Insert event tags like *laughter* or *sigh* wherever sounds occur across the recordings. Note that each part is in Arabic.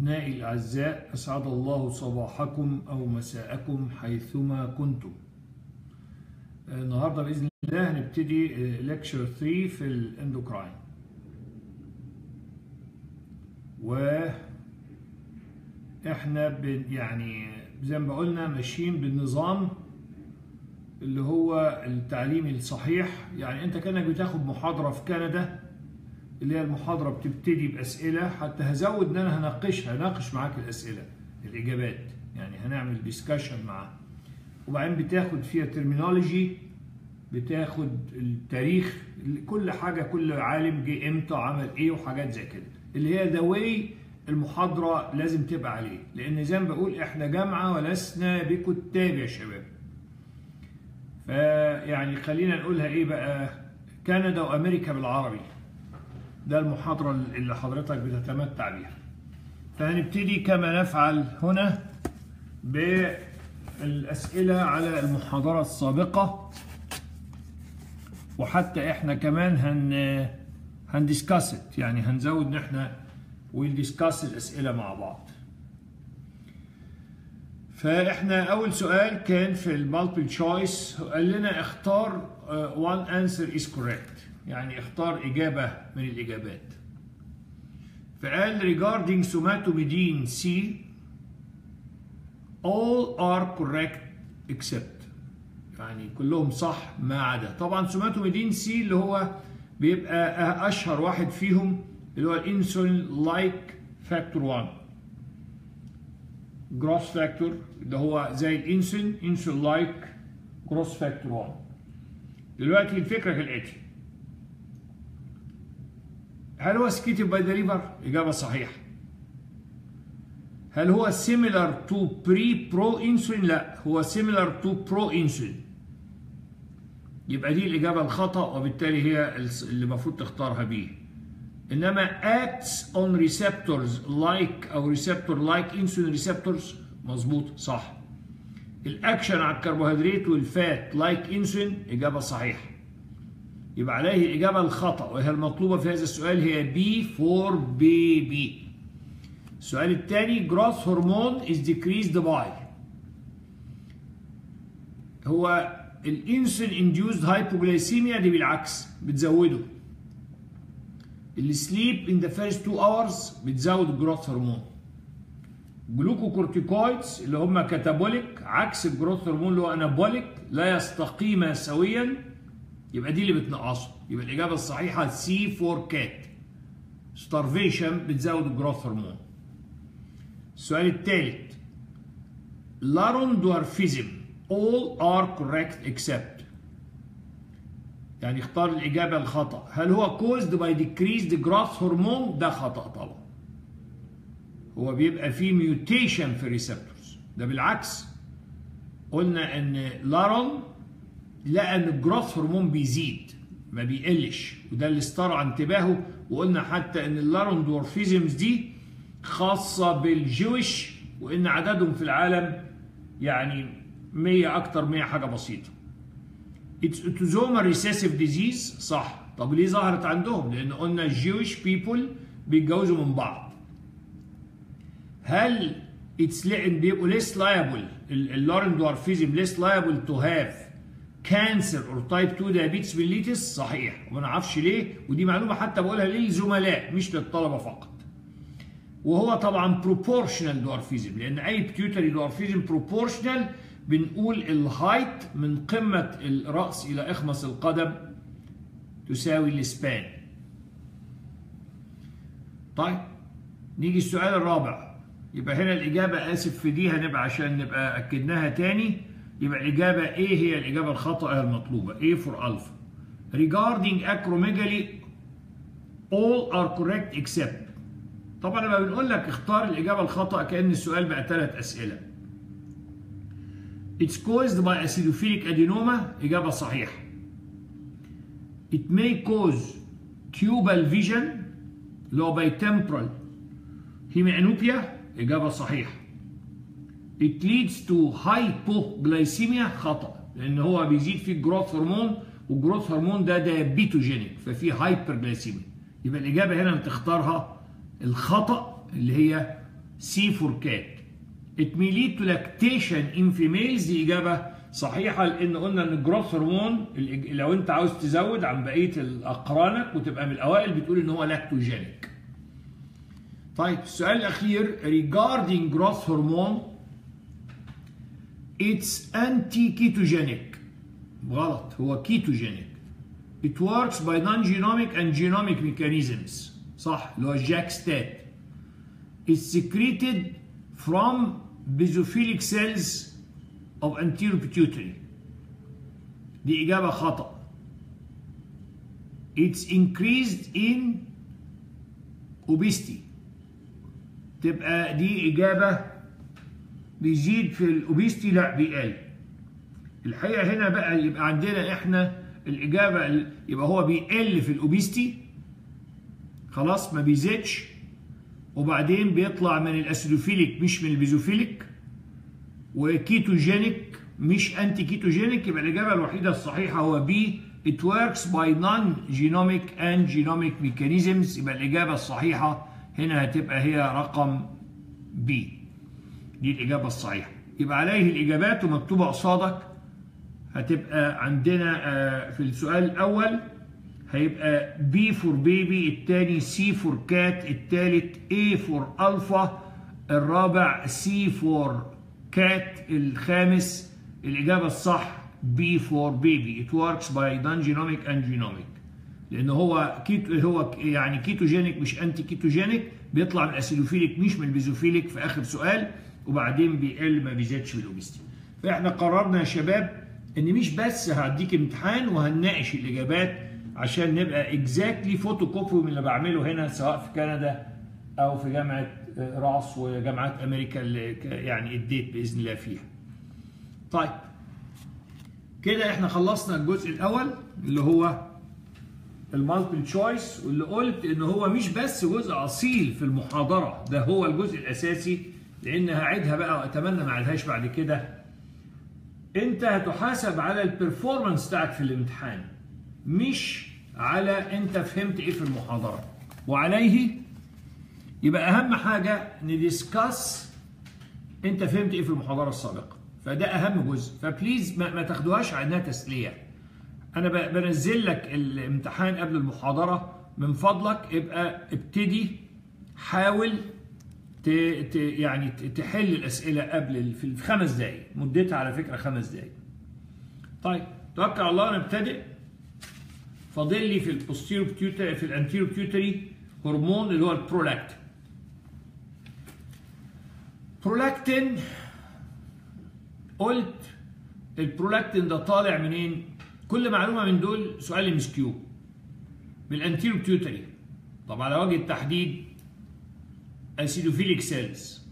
أبنائي الأعزاء أسعد الله صباحكم أو مساءكم حيثما كنتم. النهاردة بإذن الله هنبتدي ليكشر 3 في الأندوكراين. و إحنا بن يعني زي ما قلنا ماشيين بالنظام اللي هو التعليمي الصحيح. يعني أنت كأنك بتاخد محاضرة في كندا اللي هي المحاضرة بتبتدي بأسئلة حتى هزود إن أنا هناقشها هناقش معاك الأسئلة الإجابات. يعني هنعمل discussion معاها. وبعدين بتاخد فيها terminology بتاخد التاريخ كل حاجة كل عالم جه إمتى عمل إيه وحاجات زي كده. اللي هي the way المحاضرة لازم تبقى عليه. لأن زي ما بقول إحنا جامعة ولسنا بكتاب يا شباب. فيعني خلينا نقولها إيه بقى؟ كندا وأمريكا بالعربي. ده المحاضرة اللي حضرتك بتتمتع بيها. فهنبتدي كما نفعل هنا بالأسئلة على المحاضرة السابقة. وحتى إحنا كمان هن هن discuss يعني هنزود ان إحنا we'll discuss الأسئلة مع بعض. فإحنا أول سؤال كان في ال multiple choice قال لنا اختار one answer is correct. يعني اختار إجابة من الإجابات. فقال regarding somatomedin C all are correct except. يعني كلهم صح ما عدا. طبعا somatomedin C اللي هو بيبقى أشهر واحد فيهم اللي هو ال insulin like factor 1 growth factor ده هو زي الإنسولين insulin like growth factor 1 دلوقتي الفكرة كالآتي. هل هو secreted by the liver؟ إجابة صحيحة. هل هو similar to pre pro insulin؟ لا هو similar to pro insulin يبقى دي الإجابة الخطأ وبالتالي هي اللي المفروض تختارها بيه. إنما acts on receptors like أو receptor like insulin receptors مظبوط صح. الأكشن على الكربوهيدرات وال fat like insulin إجابة صحيحة. يبقى عليه الإجابة الخطأ وهي المطلوبة في هذا السؤال هي B for baby السؤال الثاني growth hormone is decreased by. هو ال insulin induced hypoglycemia دي بالعكس بتزوده. ال sleep in the first 2 hours بتزود ال growth hormone glucocorticoids اللي هم catabolic عكس ال growth hormone اللي هو anabolic لا يستقيما سويا. يبقى دي اللي بتنقصه. يبقى الإجابة الصحيحة C for cat starvation بتزود ال growth hormone السؤال الثالث. Laron dwarfism all are correct except. يعني اختار الإجابة الخطأ. هل هو caused by decreased growth hormone ده خطأ طبعا. هو بيبقى فيه mutation في ال receptors ده بالعكس. قلنا إن لارون لقى إن ال growth hormone بيزيد ما بيقلش وده اللي استرعى انتباهه وقلنا حتى إن ال Laron dwarfisms دي خاصة بال Jewish وإن عددهم في العالم يعني 100 أكتر 100 حاجة بسيطة. it's autosomal recessive disease صح. طب ليه ظهرت عندهم؟ لأن قلنا ال Jewish people بيتجوزوا من بعض. هل it's بيبقوا less liable ال Laron dwarfism less liable to have cancer or type 2 diabetes mellitus صحيح. وما نعرفش ليه. ودي معلومة حتى بقولها للزملاء مش للطلبة فقط. وهو طبعا proportional dwarfism لأن أي pituitary dwarfism proportional بنقول ال height من قمة الرأس إلى إخمص القدم تساوي السبان طيب نيجي السؤال الرابع. يبقى هنا الإجابة آسف في دي هنبقى عشان نبقى أكدناها تاني. يبقى الإجابة إيه هي الإجابة الخطأ المطلوبة A for alpha regarding acromegaly all are correct except طبعا لما بنقول لك اختار الإجابة الخطأ كأن السؤال بقى ثلاث أسئلة It's caused by acidophilic adenoma إجابة صحيحة. It may cause tubular vision اللي هو bitemporal hemianopia إجابة صحيحة. It leads to hypoglycemia خطأ لأن هو بيزيد فيه ال growth hormone وال growth hormone ده diabetogenic ففي hyperglycemia. يبقى الإجابة هنا اللي تختارها الخطأ اللي هي C4 cat it may lead to lactation in females دي إجابة صحيحة لأن قلنا إن الجروث هرمون لو أنت عاوز تزود عن بقية أقرانك وتبقى من الأوائل بتقول إن هو لاكتوجينيك. طيب السؤال الأخير regarding growth hormone it's anti-ketogenic غلط هو ketogenic it works by non-genomic and genomic mechanisms صح اللي هو الجاكستات it's secreted from basophilic cells of anterior pituitary دي إجابة خطأ it's increased in obesity تبقى دي إجابة بيزيد في الأوبيستي لا بيقل. الحقيقة هنا بقى يبقى عندنا إحنا الإجابة يبقى هو بيقل في الأوبيستي خلاص ما بيزيدش وبعدين بيطلع من ال acidophilic مش من ال basophilic و ketogenic مش anti-ketogenic يبقى الإجابة الوحيدة الصحيحة هو B it works by non-genomic and genomic mechanisms. يبقى الإجابة الصحيحة هنا هتبقى هي رقم B دي الإجابة الصحيحة. يبقى عليه الإجابات ومكتوبة قصادك. هتبقى عندنا في السؤال الأول هيبقى B for baby الثاني C for cat الثالث A for alpha الرابع C for cat الخامس الإجابة الصح B for baby it works by non-genomic and genomic. لأن هو كيتو هو يعني ketogenic مش anti-ketogenic بيطلع من ال acidophilic مش من ال basophilic في آخر سؤال. وبعدين بيقل ما بيزيدش بال obesity فاحنا قررنا يا شباب إن مش بس هديك امتحان وهنناقش الإجابات عشان نبقى exactly photocopy من اللي بعمله هنا سواء في كندا أو في جامعة راس وجامعات أمريكا اللي يعني اديت بإذن الله فيها. طيب كده إحنا خلصنا الجزء الأول اللي هو ال multiple choice واللي قلت إن هو مش بس جزء أصيل في المحاضرة ده هو الجزء الأساسي لأن هعيدها بقى وأتمنى ما أعيدهاش بعد كده. أنت هتحاسب على ال performance بتاعك في الامتحان مش على أنت فهمت إيه في المحاضرة. وعليه يبقى أهم حاجة ن discuss أنت فهمت إيه في المحاضرة السابقة. فده أهم جزء. ف please ما, ما تاخدوهاش على انها تسلية. أنا بنزل لك الامتحان قبل المحاضرة. من فضلك ابقى ابتدي حاول. يعني تحل الأسئلة قبل في خمس دقائق مدتها على فكرة خمس دقائق طيب توكل على الله نبتدئ فاضل لي في ال posterior pituitary في ال anterior pituitary hormone اللي هو ال prolactin prolactin قلت البرولاكتين ده طالع منين؟ كل معلومة من دول سؤال MCQ من ال anterior pituitary طب على وجه التحديد acidophilic cells.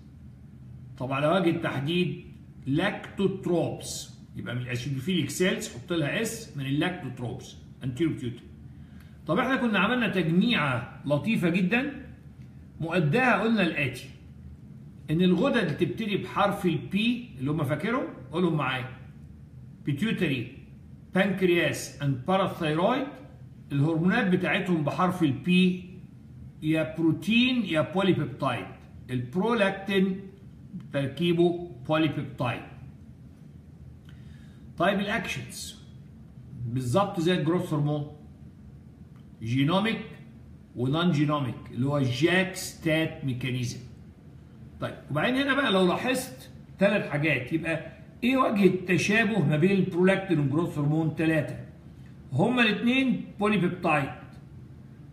طب على وجه التحديد lactotropes يبقى من ال acidophilic cells حط لها S من ال lactotropes anterior pituitary طب إحنا كنا عملنا تجميعة لطيفة جدا. مؤداها قلنا الآتي. إن الغدد اللي تبتدي بحرف ال P اللي هم فاكرهم قولهم معايا. pituitary pancreas and parathyroid الهرمونات بتاعتهم بحرف ال P يا بروتين يا polypeptide ال prolactin تركيبه polypeptide طيب ال actions بالظبط زي ال growth hormone. genomic و non-genomic اللي هو JAK-STAT mechanism طيب وبعدين هنا بقى لو لاحظت ثلاث حاجات يبقى إيه وجه التشابه ما بين ال prolactin وال growth hormone؟ ثلاثة هما الاثنين polypeptide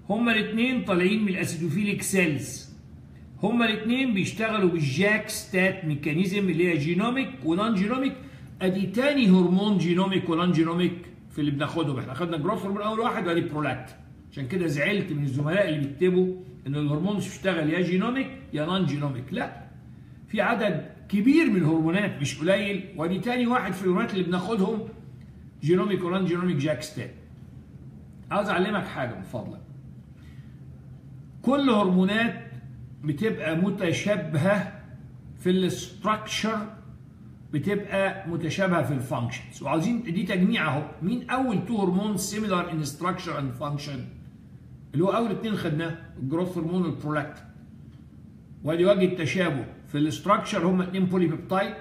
هما الاثنين طالعين من ال acidophilic cells. هما الاثنين بيشتغلوا بال JAK-STAT mechanism اللي هي genomic و non-genomic أدي تاني hormone genomic و non-genomic في اللي بناخدهم إحنا. خدنا growth hormone أول واحد وأدي برولاكتين عشان كده زعلت من الزملاء اللي بيكتبوا ان الهرمون مش بيشتغل يا genomic يا non-genomic لا. في عدد كبير من الهرمونات مش قليل. ودي تاني واحد في الهرمونات اللي بناخدهم genomic و non-genomic JAK-STAT. عاوز أعلمك حاجة من فضلك. كل هرمونات بتبقى متشابهة في ال structure بتبقى متشابهة في ال functions وعاوزين دي تجميع اهو. مين أول two hormone similar in structure and function اللي هو أول اثنين خدناه ال growth hormone وال prolactin وادي وجه التشابه. في ال structure هم اتنين polypeptide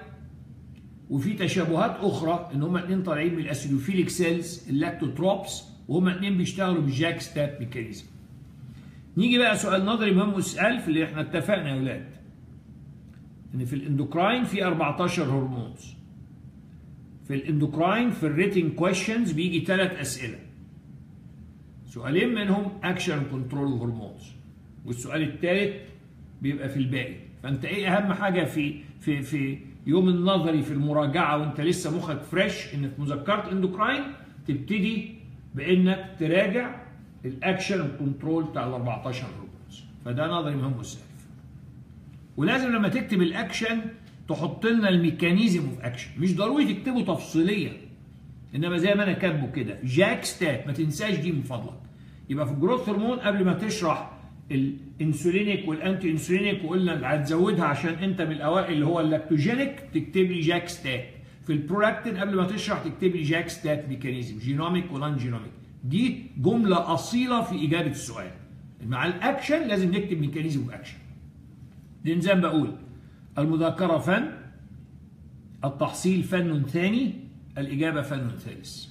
وفي تشابهات أخرى إن هم اتنين طالعين من ال acidophilic cells ال lactotropes وهم اتنين بيشتغلوا بال JAK-STAT mechanism نيجي بقى سؤال نظري مهم في اللي إحنا اتفقنا يا ولاد. إن في ال endocrine في 14 hormones. في ال endocrine في ال written questions بيجي ثلاث أسئلة. سؤالين منهم action control hormones. والسؤال الثالث بيبقى في الباقي. فأنت إيه أهم حاجة في في في يوم النظري في المراجعة وأنت لسه مخك fresh ان في مذكره endocrine تبتدي بإنك تراجع ال action control بتاع ال 14 hormones فده نظري مهم وسهل ولازم لما تكتب الأكشن تحط لنا ال mechanism of action مش ضروري تكتبه تفصيليا. إنما زي ما أنا كاتبه كده. JAK-STAT ما تنساش دي من فضلك. يبقى في ال growth hormone قبل ما تشرح ال insulinic وال anti-insulinic وقلنا هتزودها عشان أنت من الأوائل اللي هو ال lactogenic تكتب لي JAK-STAT في البرولاكتين قبل ما تشرح تكتب لي JAK-STAT mechanism genomic و non-genomic دي جملة أصيلة في إجابة السؤال. مع الأكشن لازم نكتب mechanism of action لأن زي ما بقول المذاكرة فن التحصيل فن ثاني الإجابة فن ثالث.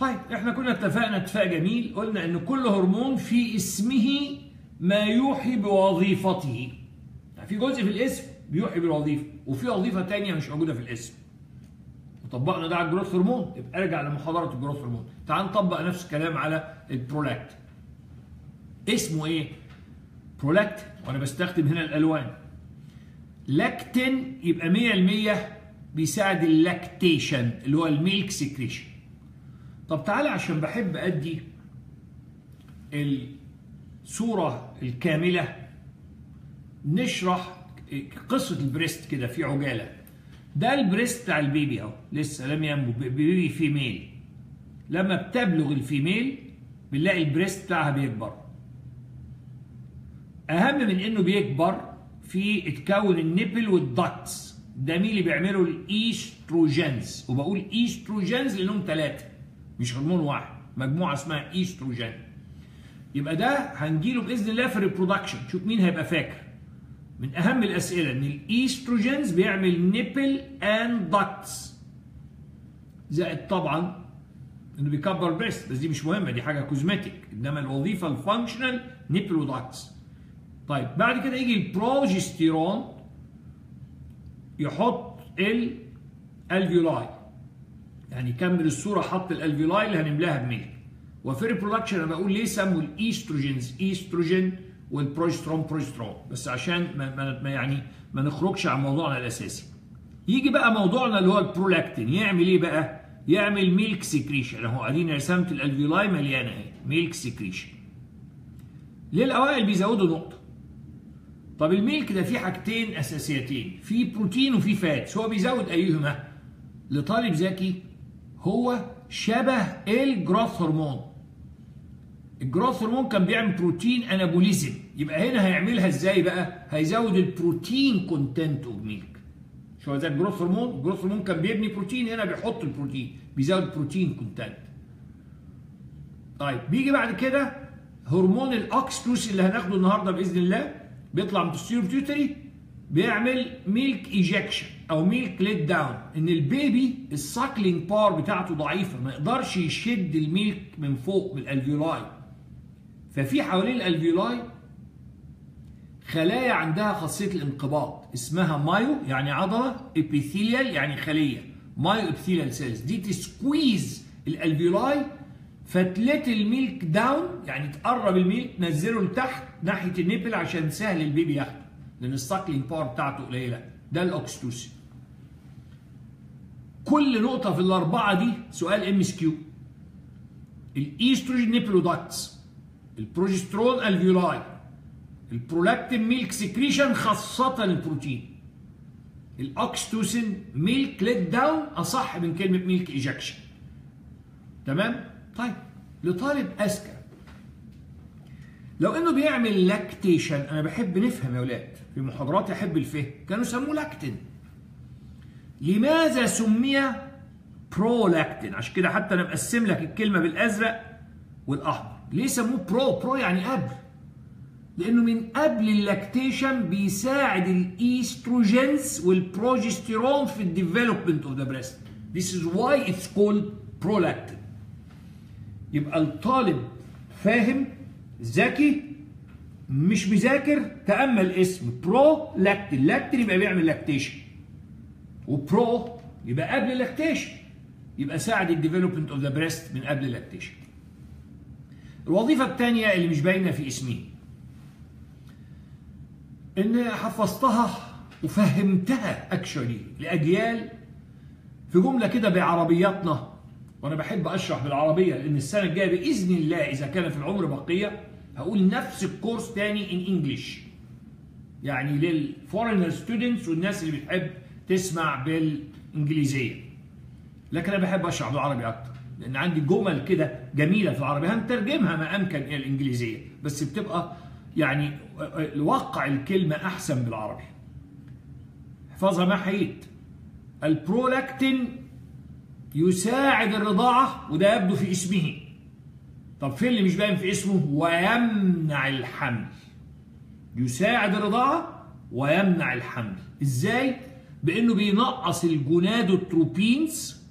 طيب إحنا كنا اتفقنا اتفاق جميل قلنا إن كل هرمون في اسمه ما يوحي بوظيفته. يعني في جزء في الاسم بيوحي بالوظيفة وفي وظيفة ثانية مش موجودة في الاسم. وطبقنا ده على ال growth hormone يبقى ارجع لمحاضرة ال growth hormone. تعال نطبق نفس الكلام على البرولاكت. اسمه إيه؟ برولاكت وأنا بستخدم هنا الألوان. lactin يبقى 100% بيساعد ال lactation اللي هو ال milk secretion. طب تعالى عشان بحب أدي الصورة الكاملة نشرح قصة ال breast كده في عجالة. ده ال breast بتاع ال baby أهو. لسه لم ينمو baby female لما بتبلغ ال female بنلاقي ال breast بتاعها بيكبر. أهم من إنه بيكبر في اتكون ال nipple وال ducts ده مين اللي بيعملوا ال estrogens وبقول estrogens لأنهم ثلاثة مش هرمون واحد. مجموعة اسمها ايستروجين يبقى ده هنجيله بإذن الله في ال reproduction شوف مين هيبقى فاكر. من أهم الأسئلة إن ال estrogens بيعمل nipple and ducts زائد طبعا إنه بيكبر breast بس دي مش مهمة دي حاجة cosmetic إنما الوظيفة ال functional nipple و ducts طيب بعد كده يجي البروجستيرون يحط ال alveoli يعني يكمل الصورة حط ال alveoli اللي هنملاها ب milk. وفي ال reproduction أنا بقول ليه سموا ال estrogens؟ estrogen وال progesterone progesterone بس عشان ما, يعني ما نخرجش عن موضوعنا الأساسي. يجي بقى موضوعنا اللي هو البرولاكتين يعمل إيه بقى؟ يعمل milk secretion اهو ادينا رسمت ال alveoli مليانة أهي. milk secretion ليه الاوائل بيزودوا نقطة. طب ال milk ده فيه حاجتين أساسيتين. في بروتين وفي fats هو بيزود أيهما؟ لطالب ذكي هو شبه ال growth hormone. ال growth hormone كان بيعمل protein anabolism. يبقى هنا هيعملها إزاي بقى؟ هيزود ال protein content of milk شوف زي ال growth hormone؟ ال growth hormone كان بيبني بروتين هنا بيحط البروتين بيزود protein content طيب بيجي بعد كده هرمون ال oxytocin اللي هناخده النهارده بإذن الله بيطلع من ال posterior pituitary بيعمل milk ejection أو milk let down إن ال baby ال suckling power بتاعته ضعيفة ما يقدرش يشد ال milk من فوق من ال alveoli. ففي حوالين ال alveoli خلايا عندها خاصية الانقباض اسمها myo يعني عضلة epithelial يعني خلية. myoepithelial cells. دي ت squeeze ال alveoli فت let ال milk down يعني تقرب ال milk تنزله لتحت ناحية ال nipple عشان سهل ال baby ياخده لأن ال suckling power بتاعته قليلة. ده ال oxytocin كل نقطة في الأربعة دي سؤال MCQ. الإيستروجين نيبلوداكتس البروجسترون الفيولاي البرولاكتين ميلك سكريشن خاصة البروتين. ال oxytocin milk let down أصح من كلمة milk ejection. تمام؟ طيب لطالب أذكى. لو إنه بيعمل lactation أنا بحب نفهم يا ولاد في محاضرات أحب الفهم كانوا يسموه lactin. لماذا سمي برولاكتين عشان كده حتى أنا مقسم لك الكلمة بالأزرق والأحمر. ليه سموه pro pro يعني قبل لأنه من قبل ال lactation بيساعد ال estrogens وال progesterone في ال development of the breast This is why it's called prolactin. يبقى الطالب فاهم ذكي مش مذاكر تأمل اسم pro lactin lactin يبقى بيعمل lactation و pro يبقى قبل ال lactation يبقى ساعد ال development of the breast من قبل ال lactation الوظيفة الثانية اللي مش باينة في اسمي. إن حفظتها وفهمتها actually لأجيال في جملة كده بعربياتنا وأنا بحب أشرح بالعربية لأن السنة الجاية بإذن الله إذا كان في العمر بقية هقول نفس ال course تاني in English يعني لل foreigner students والناس اللي بتحب تسمع بالإنجليزية. لكن أنا بحب أشرح بالعربي أكتر. لأن عندي جمل كده جميلة في العربي هنترجمها ما أمكن إلى الإنجليزية بس بتبقى يعني واقع الكلمة أحسن بالعربي. احفظها ما حييت. البرولاكتين يساعد الرضاعة وده يبدو في اسمه. طب فين اللي مش باين في اسمه؟ ويمنع الحمل. يساعد الرضاعة ويمنع الحمل. إزاي؟ بإنه بينقص ال gonadotropins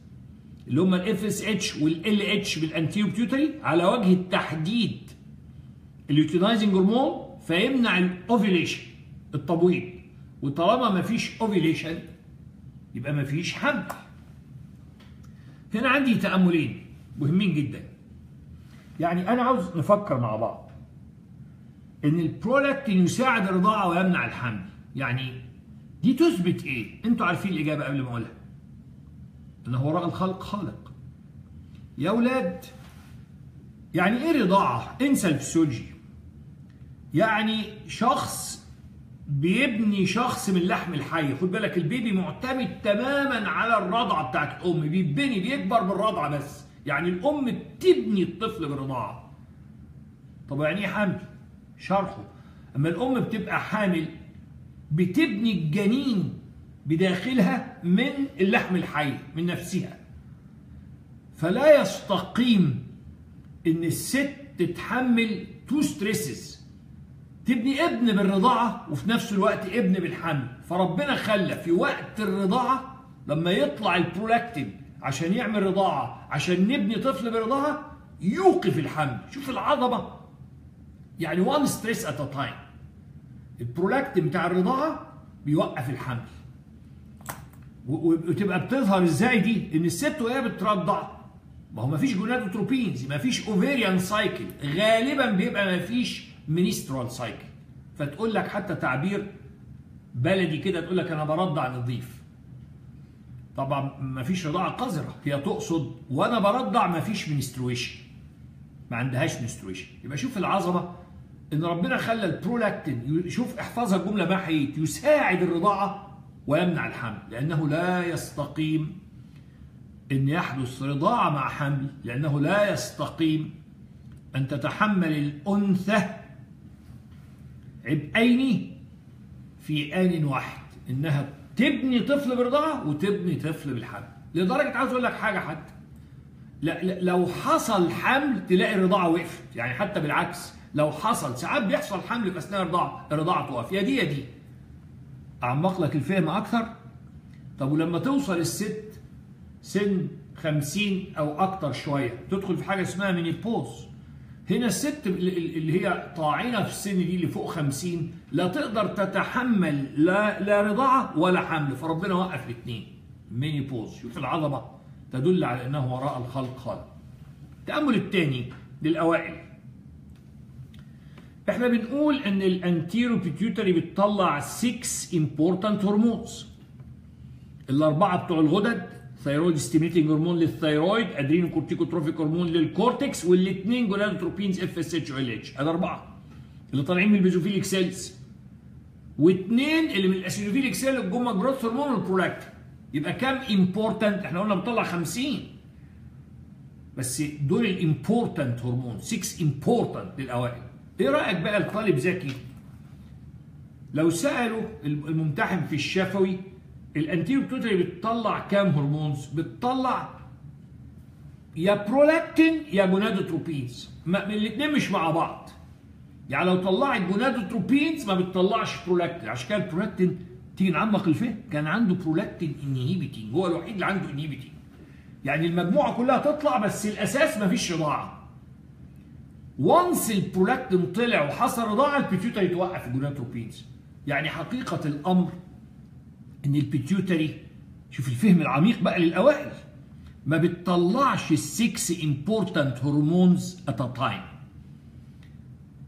اللي هم ال FSH وال LH بال anterior pituitary على وجه التحديد. luteinizing hormone فيمنع ال ovulation التبويض. وطالما ما فيش ovulation يبقى ما فيش حمل. هنا عندي تأملين مهمين جدا. يعني أنا عاوز نفكر مع بعض. إن البرولاكتين يساعد الرضاعة ويمنع الحمل. يعني دي تثبت إيه؟ أنتوا عارفين الإجابة قبل ما أقولها. ان وراء الخلق خالق. يا أولاد يعني إيه رضاعة؟ انسى الفسيولوجي. يعني شخص بيبني شخص من لحم الحي. خد بالك ال baby معتمد تماما على الرضعة بتاعت الام بيبني بيكبر بالرضعة بس. يعني الأم بتبني الطفل بالرضاعة. طب يعني إيه حمل شرحه. أما الأم بتبقى حامل بتبني الجنين بداخلها من اللحم الحي من نفسها. فلا يستقيم إن الست تتحمل two stresses تبني ابن بالرضاعة وفي نفس الوقت ابن بالحمل. فربنا خلى في وقت الرضاعة لما يطلع البرولاكتين عشان يعمل رضاعة عشان نبني طفل برضاعة يوقف الحمل. شوف العظمة. يعني one stress at time البرولاكتين بتاع الرضاعة بيوقف الحمل. وتبقى بتظهر إزاي دي؟ إن الست وهي بترضع. ما هو ما فيش gonadotropins ما فيش ovarian cycle غالبا بيبقى ما فيش menstrual cycle فتقول لك حتى تعبير بلدي كده تقول لك أنا برضع نظيف. طبعا ما فيش رضاعة قذرة. هي تقصد وأنا برضع ما فيش menstruation ما عندهاش منسترويشن يبقى شوف العظمة. إن ربنا خلى البرولاكتين شوف احفظها الجمله حييت يساعد الرضاعة ويمنع الحمل لأنه لا يستقيم إن يحدث رضاعه مع حمل لأنه لا يستقيم أن تتحمل الأنثى عبئين في آن واحد إنها تبني طفل برضاعة وتبني طفل بالحمل. لدرجة عاوز أقول لك حاجة حتى لو حصل حمل تلاقي الرضاعة وقفت يعني حتى بالعكس لو حصل ساعات بيحصل حمل في أثناء الرضاعة الرضاعة توقف يا دي يا دي. أعمق لك الفهم أكثر؟ طب ولما توصل الست سن خمسين أو أكتر شوية تدخل في حاجة اسمها menopause هنا الست اللي هي طاعنة في السن دي اللي فوق 50 لا تقدر تتحمل لا لا رضاعة ولا حمل فربنا وقف الاثنين menopause شوف العظمة تدل على إنه وراء الخلق خالق. التامل الثاني للأوائل. إحنا بنقول إن ال anterior pituitary بتطلع 6 important hormones الأربعة بتوع الغدد thyroid stimulating hormone لل thyroid adrenocorticotrophic hormone لل cortex والاثنين gonadotropins FSH LH ادي أربعة. اللي طالعين من ال basophilic cells واثنين اللي من ال acidophilic cell الجوما growth hormone والبرولاكتين يبقى كام important إحنا قلنا بنطلع 50 بس دول ال important hormone 6 important للأوائل. إيه رأيك بقى الطالب ذكي لو سالوا الممتحن في الشفوي ال anterior pituitary بتطلع كام hormones؟ بتطلع يا برولاكتين يا gonadotropins الاثنين مش مع بعض. يعني لو طلعت gonadotropins ما بتطلعش برولاكتين عشان كده البرولاكتين تيجي نعمق الفهم. كان عنده prolactin inhibiting هو الوحيد اللي عنده inhibiting يعني المجموعة كلها تطلع بس الأساس ما فيش رضاعة. once ال prolactin طلع وحصل رضاعة ال pituitary توقف ال gonadotropins يعني حقيقة الأمر إن ال pituitary شوف الفهم العميق بقى للأوائل ما بتطلعش ال six important hormones at time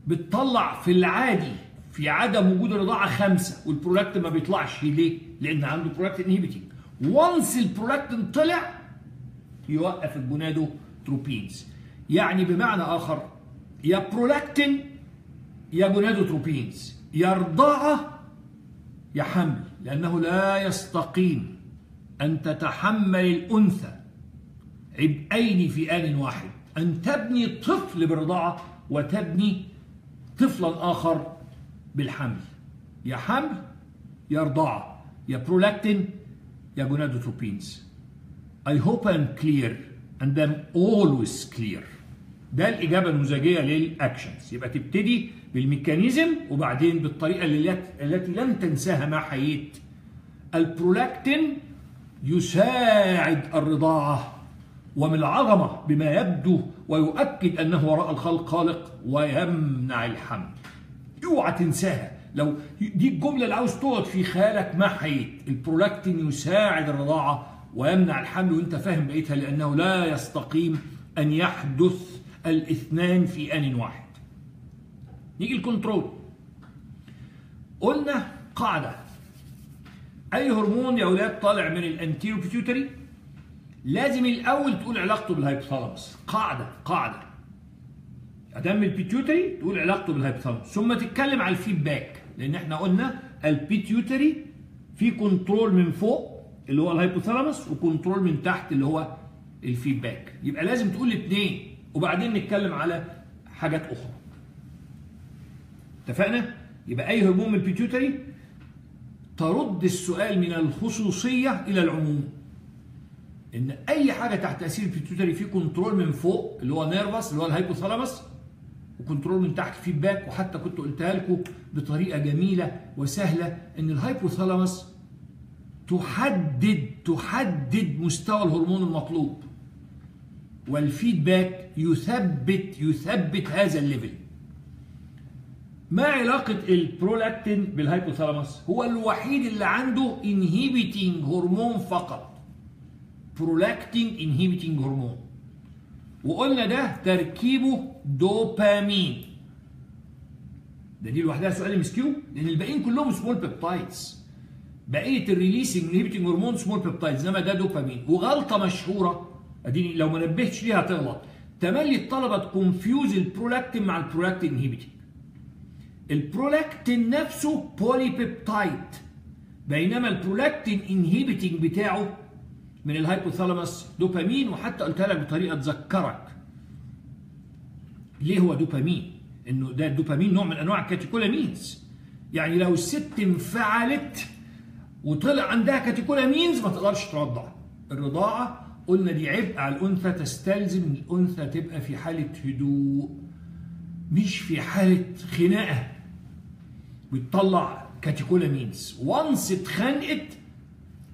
بتطلع في العادي في عدم وجود الرضاعه خمسة والبرولاكتين ما بيطلعش. ليه؟ لأن عنده prolactin inhibiting once ال prolactin طلع يوقف ال gonadotropins. يعني بمعنى آخر يا برولاكتين يا gonadotropins يا رضاعه يا حمل لأنه لا يستقيم أن تتحمل الأنثى عبئين في آن واحد أن تبني طفل بالرضاعة وتبني طفلا آخر بالحمل. يا حمل يا رضاعة يا برولاكتين يا gonadotropins I hope I'm clear and I'm always clear. ده الإجابة النموذجية لل actions يبقى تبتدي بال mechanism وبعدين بالطريقة التي لن تنساها ما حييت البرولاكتين يساعد الرضاعة ومن العظمة بما يبدو ويؤكد أنه وراء الخلق خالق ويمنع الحمل. اوعى تنساها. لو دي الجملة اللي عاوز تقعد في خيالك ما حيت البرولاكتين يساعد الرضاعة ويمنع الحمل وانت فاهم بقيتها لأنه لا يستقيم أن يحدث الاثنان في آن واحد. نيجي الكنترول قلنا قاعدة. أي هرمون يا أولاد طالع من ال anterior pituitary لازم الأول تقول علاقته بال hypothalamus قاعدة قاعدة. ادام ال pituitary تقول علاقته بال hypothalamus ثم تتكلم على ال feedback لأن إحنا قلنا ال pituitary في control من فوق اللي هو ال hypothalamus و control من تحت اللي هو ال feedback. يبقى لازم تقول الاثنين. وبعدين نتكلم على حاجات أخرى. اتفقنا؟ يبقى أي من ال pituitary ترد السؤال من الخصوصية إلى العموم. إن أي حاجة تحت تأثير ال pituitary في control من فوق اللي هو nervous اللي هو ال hypothalamus و control من تحت feedback وحتى كنت قلتها لكم بطريقة جميلة وسهلة إن ال hypothalamus تحدد تحدد مستوى الهرمون المطلوب. وال feedback يثبت يثبت هذا ال level. ما علاقة ال prolactin بال hypothalamus؟ هو الوحيد اللي عنده inhibiting hormone فقط. prolactin inhibiting hormone. وقلنا ده تركيبه دوبامين. ده دي لوحدها سؤال MCQ لأن الباقيين كلهم small peptides بقية ال releasing inhibiting hormone small peptides إنما ده دوبامين. وغلطة مشهورة أديني لو ما نبهتش ليها هتغلط تملي الطلبة ت confuse ال prolactin مع ال prolactin inhibiting ال prolactin نفسه polypeptide بينما ال prolactin inhibiting بتاعه من ال hypothalamus dopamine وحتى قلتها لك بطريقة تذكرك. ليه هو دوبامين إنه ده الدوبامين نوع من أنواع ال catecholamines يعني لو الست انفعلت وطلع عندها catecholamines ما تقدرش ترضع. الرضاعة قلنا دي عبء على الأنثى تستلزم إن الأنثى تبقى في حالة هدوء مش في حالة خناقة. بتطلع catecholamines. و once اتخنقت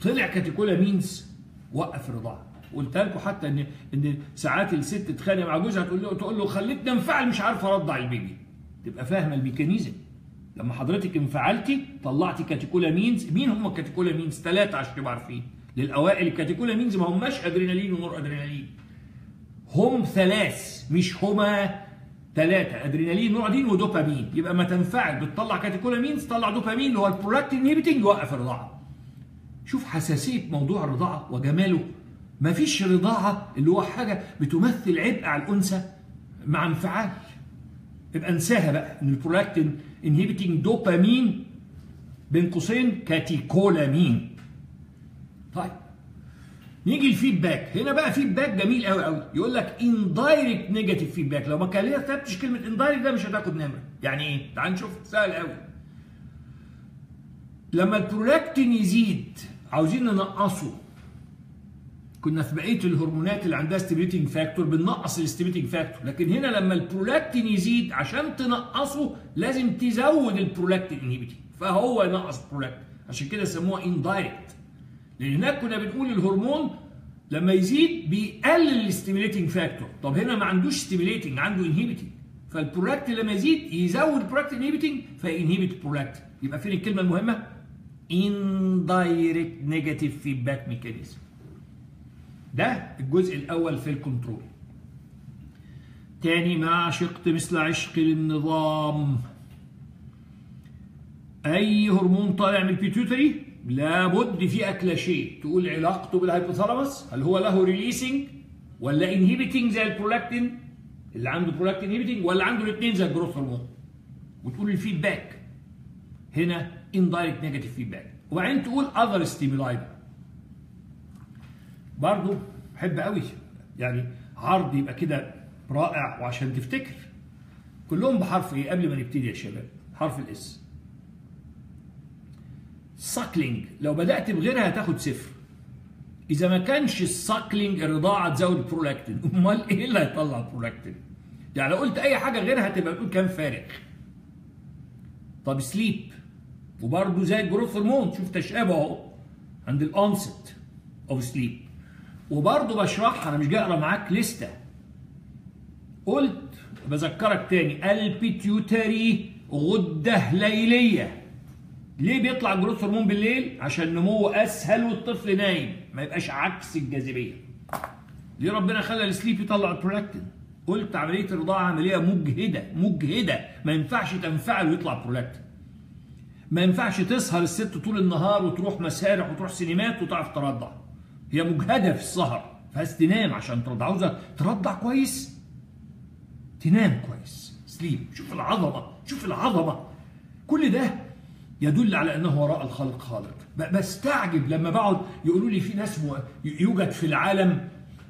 طلع catecholamines وقف الرضاعه قلت لكم حتى ان إن ساعات الست تتخانق مع جوزها تقول له تقول له خليتني انفعل مش عارف ارضع ال baby. تبقى فاهمة ال mechanism. لما حضرتك انفعلتي طلعتي catecholamines. مين هم ال catecholamines؟ ثلاثة عشان تبقوا عارفين. للأوائل ال catecholamines ما هماش adrenaline و noradrenaline هم ثلاث مش هما ثلاثة. adrenaline noradrenaline و dopamine. يبقى ما تنفعل بتطلع catecholamines تطلع دوبامين اللي هو ال prolactin inhibiting يوقف الرضاعة. شوف حساسية موضوع الرضاعة وجماله. ما فيش رضاعة اللي هو حاجة بتمثل عبء على الأنثى مع انفعال. يبقى انساها بقى. إن ال prolactin inhibiting dopamine بين قوسين catecholamine. طيب. نيجي ال feedback. هنا بقى feedback جميل قوي قوي. يقول لك indirect negative feedback لو ما كتبتش كلمة indirect ده مش هتاخد نمرة. يعني إيه؟ تعال نشوف. سهل قوي. لما البرولاكتين يزيد عاوزين ننقصه. كنا في بقية الهرمونات اللي عندها stimulating factor بننقص ال stimulating factor لكن هنا لما البرولاكتين يزيد عشان تنقصه لازم تزود ال prolactin inhibiting فهو ينقص البرولاكتين. عشان كده سموها indirect هناك كنا بنقول الهرمون لما يزيد بيقلل ال stimulating factor طب هنا ما عندوش stimulating عنده inhibiting فال prolactin لما يزيد يزود ال prolactin inhibiting في inhibit ال prolactin يبقى فين الكلمة المهمة؟ Indirect negative feedback mechanism. ده الجزء الأول في ال control تاني ما عشقت مثل عشقي للنظام أي هرمون طالع من ال pituitary لابد في اكلاشيه تقول علاقته بال hypothalamus هل هو له releasing ولا inhibiting زي البرولاكتين اللي عنده prolactin inhibiting ولا عنده الاثنين زي ال growth hormone؟ وتقول ال feedback هنا indirect negative feedback. وبعدين تقول other stimuli. برضه بحب قوي. يعني عرض يبقى كده رائع وعشان تفتكر. كلهم بحرف إيه قبل ما نبتدي يا شباب. حرف ال S suckling لو بدأت بغيرها هتاخد صفر. إذا ما كانش ال suckling الرضاعة تزود البرولاكتين. *laughs* أمال إيه اللي هيطلع البرولاكتين؟ يعني لو قلت أي حاجة غيرها هتبقى بتقول كلام فارغ. طب sleep وبرده زي ال growth hormone شوف تشابه أهو عند ال onset of sleep وبرده بشرحها أنا مش جاي أقرأ معاك لستة. قلت بذكرك تاني ال pituitary غدة ليلية. ليه بيطلع ال growth hormone بالليل؟ عشان نموه أسهل والطفل نايم ما يبقاش عكس الجاذبية. ليه ربنا خلى السليب يطلع البرولاكتين؟ قلت عملية الرضاعة عملية مجهدة مجهدة. ما ينفعش تنفعل ويطلع برولاكتين. ما ينفعش تسهر الست طول النهار وتروح مسارح وتروح سينمات وتعرف ترضع. هي مجهدة في السهر فعايز تنام عشان ترضع. عاوزة ترضع كويس؟ تنام كويس. سليب شوف العظمة شوف العظمة. كل ده يدل على أنه وراء الخلق خالق. بستعجب لما بقعد يقولوا لي في ناس يوجد في العالم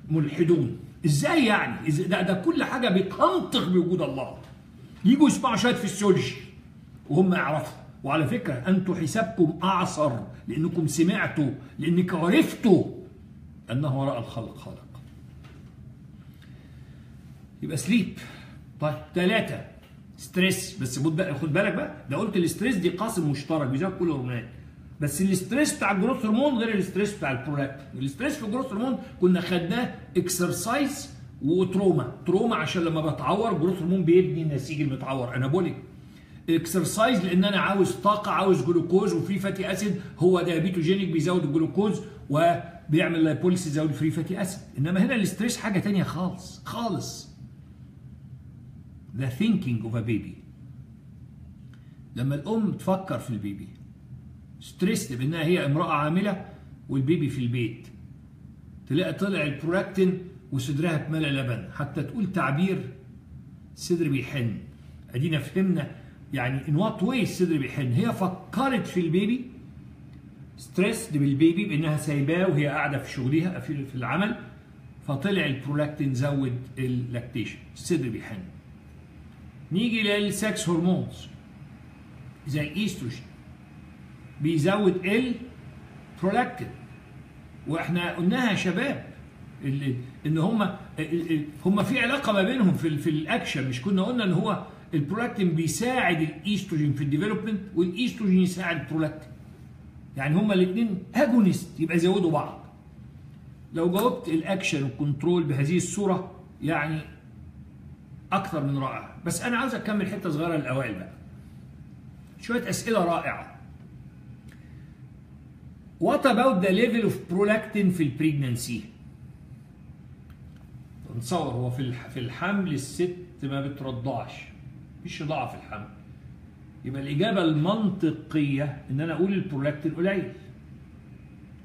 ملحدون. إزاي يعني؟ ده, ده كل حاجة بتنطق بوجود الله. يجوا يسمعوا شوية فيسيولوجي وهم يعرفوا. وعلى فكرة أنتوا حسابكم أعسر لأنكم سمعتوا لأنك عرفتوا أنه وراء الخلق خالق. يبقى sleep طيب ثلاثة stress. بس خد بالك بقى ده قلت ال stress دي قاسم مشترك بيزود كل الهرمونات بس الاستريس بتاع الجروث هرمون غير الاستريس بتاع البرولاكتين. الاستريس في الجروث هرمون كنا خدناه اكسرسايز وتروما. تروما عشان لما بتعور ال growth hormone بيبني النسيج المتعور. anabolic exercise لأن أنا عاوز طاقة عاوز glucose و free fatty acid هو diabetogenic بيزود الجلوكوز وبيعمل lipolysis يزود ال free fatty acid إنما هنا ال stress حاجة تانية خالص خالص. The thinking of a baby. لما الأم تفكر في ال baby stress بأنها هي امرأة عاملة وال baby في البيت. تلاقي طلع البرولاكتين وصدرها اتملى لبن حتى تقول تعبير صدر بيحن. أدينا فهمنا يعني in what way الصدر بيحن. هي فكرت في ال baby stress بال baby بأنها سايباه وهي قاعدة في شغلها في العمل. فطلع البرولاكتين زود ال lactation الصدر بيحن. نيجي لل sex hormones زي الايستروجين بيزود البرولاكتين وإحنا قلناها يا شباب ان هم هم في علاقه ما بينهم في في الاكشن مش كنا قلنا ان هو البرولاكتين بيساعد الايستروجين في الديفلوبمنت والايستروجين يساعد البرولاكتين يعني هما الاثنين agonist يبقى يزودوا بعض لو جاوبت ال action وال control بهذه الصورة يعني أكثر من رائع بس أنا عاوز أكمل حتة صغيرة للأوائل بقى. شوية أسئلة رائعة. What about the level of prolactin في البريجننسي؟ نتصور هو في في الحمل الست ما بترضعش مفيش رضاعه في الحمل. يبقى الإجابة المنطقية إن أنا أقول البرولاكتين قليل.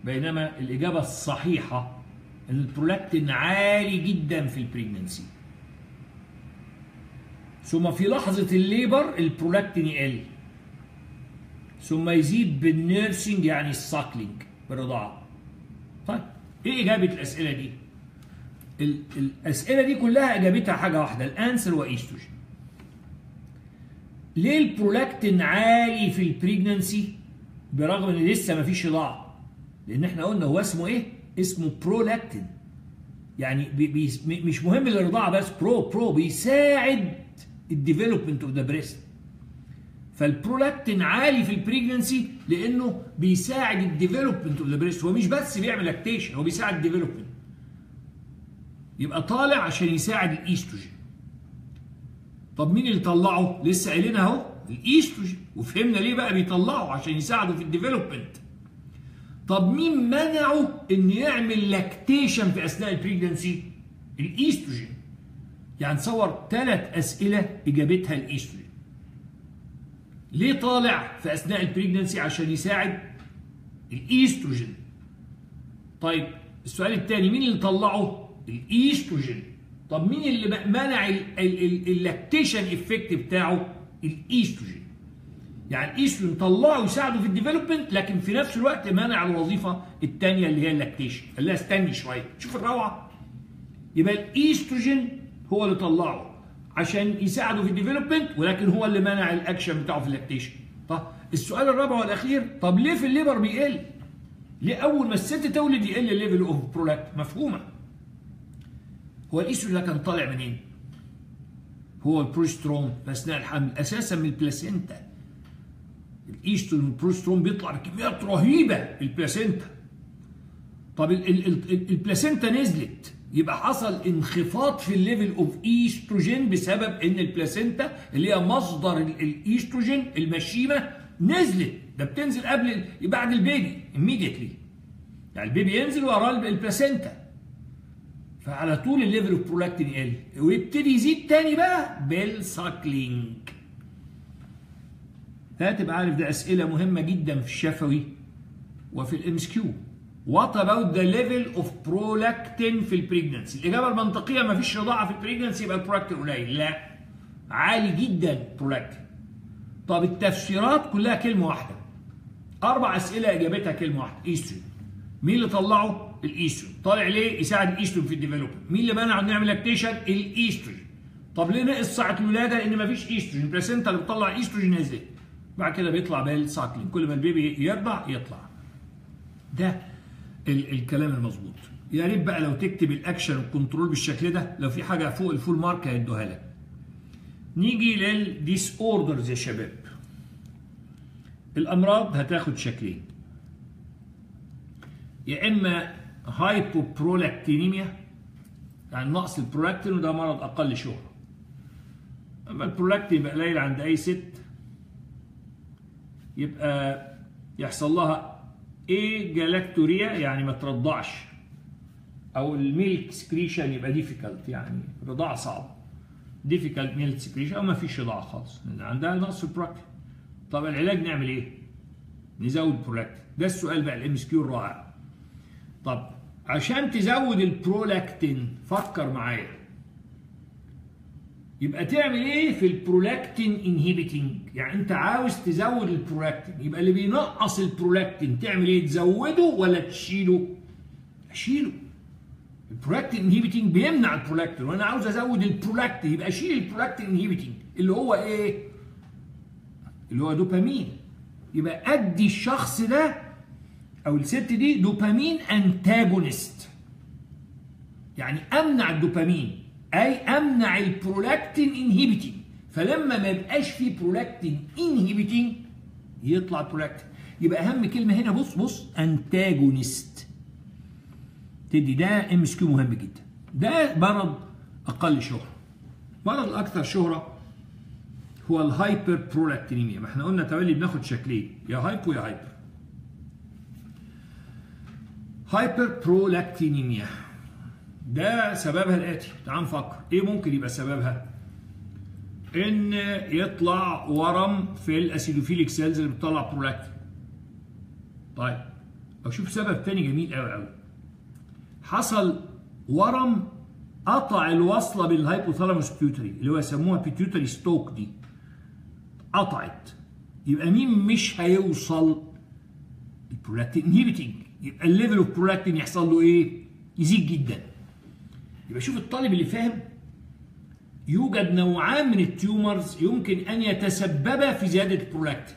بينما الإجابة الصحيحة إن البرولاكتين عالي جدا في ال pregnancy ثم في لحظة ال labor ال prolactin يقل. ثم يزيد بال nursing يعني ال suckling بالرضاعة. طيب إيه إجابة الأسئلة دي؟ الأسئلة دي كلها إجابتها حاجة واحدة ال answer estrogen ليه البرولاكتين عالي في ال pregnancy برغم إن لسه ما فيش رضاعة. لأن إحنا قلنا هو اسمه إيه؟ اسمه برولاكتين. يعني بي بي مش مهم الرضاعة بس pro pro بيساعد ال development of the breast فال prolactin عالي في ال pregnancy لأنه بيساعد ال development of the breast هو مش بس بيعمل lactation هو بيساعد ال development يبقى طالع عشان يساعد الايستروجين طب مين اللي طلعه؟ لسه قايلينها اهو الايستروجين وفهمنا ليه بقى بيطلعه؟ عشان يساعده في ال development طب مين منعه إن يعمل lactation في أثناء ال pregnancy ال estrogen يعني تصور ثلاث أسئلة إجابتها الايستروجين ليه طالع في أثناء ال pregnancy عشان يساعد الإيستروجين؟ طيب السؤال الثاني مين اللي طلعه؟ الإيستروجين. طب مين اللي منع ال lactation effect بتاعه؟ الإيستروجين. يعني الايستروجين طلعه يساعده في ال development لكن في نفس الوقت منع الوظيفة الثانية اللي هي ال lactation قال لها استني شوية. شوف الروعة. يبقى الإيستروجين هو اللي طلعه عشان يساعده في ال development ولكن هو اللي منع الأكشن بتاعه في ال lactation طب السؤال الرابع والأخير طب ليه في ال labor بيقل؟ ليه أول ما الست تولد يقل ال level of prolactin مفهومة. هو الايستروجين ده كان طالع منين؟ هو البروسترون في أثناء الحمل أساسا من ال placenta. ال estrogen وال progesterone بيطلع بكميات رهيبة ال placenta. طب ال placenta نزلت. يبقى حصل انخفاض في ال level of estrogen بسبب إن ال placenta اللي هي مصدر الايستروجين المشيمة نزلت. ده بتنزل قبل بعد ال baby immediately. يعني ال baby ينزل وراه ال placenta. فعلى طول ال level of prolactin يقل. ويبتدي يزيد تاني بقى بال suckling ده تبقى عارف ده أسئلة مهمة جدا في الشفوي وفي ال MCQ what about the level of prolactin في ال pregnancy الإجابة المنطقية ما فيش رضاعه في ال pregnancy يبقى البرولاكتين قليل. لا. عالي جدا برولاكتين طب التفسيرات كلها كلمة واحدة. أربع أسئلة إجابتها كلمة واحدة. ايستروجين مين اللي طلعه؟ الايستروجين طالع ليه؟ يساعد الايستروجين في ال development مين اللي منع إنه يعمل lactation ال estrogen طب ليه نقص ساعة الولادة؟ لأن مفيش estrogen ال placenta اللي بتطلع ايستروجين نزلت بعد كده بيطلع بال suckling كل ما ال baby يرضع يطلع. ده ال الكلام المظبوط. يا ريت بقى لو تكتب ال action وال control بالشكل ده لو في حاجة فوق ال full mark هيدوها لك. نيجي لل disorders يا شباب. الأمراض هتاخد شكلين. يا إما hypoprolactinemia يعني نقص البرولاكتين وده مرض أقل شهرة. أما البرولاكتين يبقى قليل عند أي ست يبقى يحصل لها إيه يعني ما ترضعش. أو ال milk secretion يبقى difficult يعني رضاعه صعبه difficult milk secretion أو ما فيش رضاعة خالص. عندها نقص البرولاكتين طب العلاج نعمل إيه؟ نزود البرولاكتين ده السؤال بقى ال MCQ الرائع. طب عشان تزود البرولاكتين فكر معايا. يبقى تعمل إيه في ال prolactin inhibiting يعني انت عاوز تزود البرولاكتين يبقى اللي بينقص البرولاكتين تعمل إيه؟ تزوده ولا تشيله؟ أشيله. ال prolactin inhibiting بيمنع البرولاكتين وأنا عاوز ازود البرولاكتين يبقى اشيل ال prolactin inhibiting اللي هو إيه؟ اللي هو دوبامين. يبقى ادي الشخص ده أو الست دي dopamine antagonist يعني امنع الدوبامين. أي أمنع ال prolactin inhibiting فلما ما يبقاش في prolactin inhibiting يطلع برولاكتين يبقى أهم كلمة هنا بص بص antagonist تدي ده MCQ مهم جدا. ده مرض أقل شهرة. المرض الاكثر شهرة هو ال hyperprolactinemia ما إحنا قلنا تولي بناخد شكلين يا hypo يا hyper hyperprolactinemia ده سببها الآتي. تعال نفكر. إيه ممكن يبقى سببها؟ إن يطلع ورم في ال acidophilic cells اللي بتطلع برولاكتين. طيب أشوف سبب تاني جميل قوي قوي حصل ورم قطع الوصلة بين ال hypothalamus pituitary اللي هو يسموها pituitary stalk دي. قطعت. يبقى مين مش هيوصل؟ البرولاكتين يبقى ال level of prolactin يحصل له إيه؟ يزيد جدا. يبقى شوف الطالب اللي فاهم يوجد نوعان من ال tumors يمكن أن يتسببا في زيادة البرولاكتين.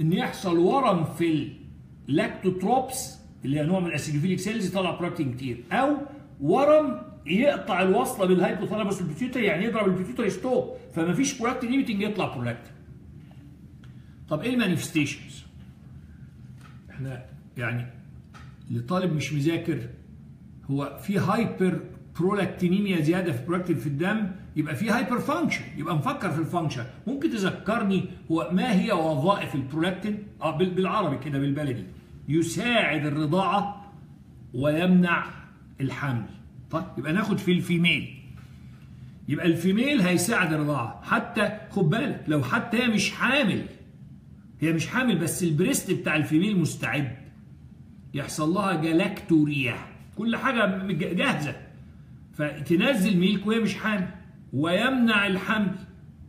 إن يحصل ورم في ال lactotrophs اللي هي نوع من ال acidophilic cells يطلع برولاكتين كتير. أو ورم يقطع الوصلة بال hypothalamus وال pituitary يعني يضرب ال pituitary stalk فما فيش prolactin limiting يطلع برولاكتين. طب إيه ال manifestations؟ إحنا يعني لطالب مش مذاكر هو في hyperprolactinemia زيادة في برولاكتين في الدم يبقى في hyperfunction يبقى مفكر في ال function ممكن تذكرني هو ما هي وظائف البرولاكتين آه بالعربي كده بالبلدي. يساعد الرضاعة ويمنع الحمل. طيب يبقى ناخد في ال female. يبقى ال female هيساعد الرضاعة. حتى خد بالك لو حتى هي مش حامل هي مش حامل بس ال breast بتاع ال female مستعد. يحصل لها galactorrhea. كل حاجة جاهزة. فتنزل milk وهي مش حامل ويمنع الحمل.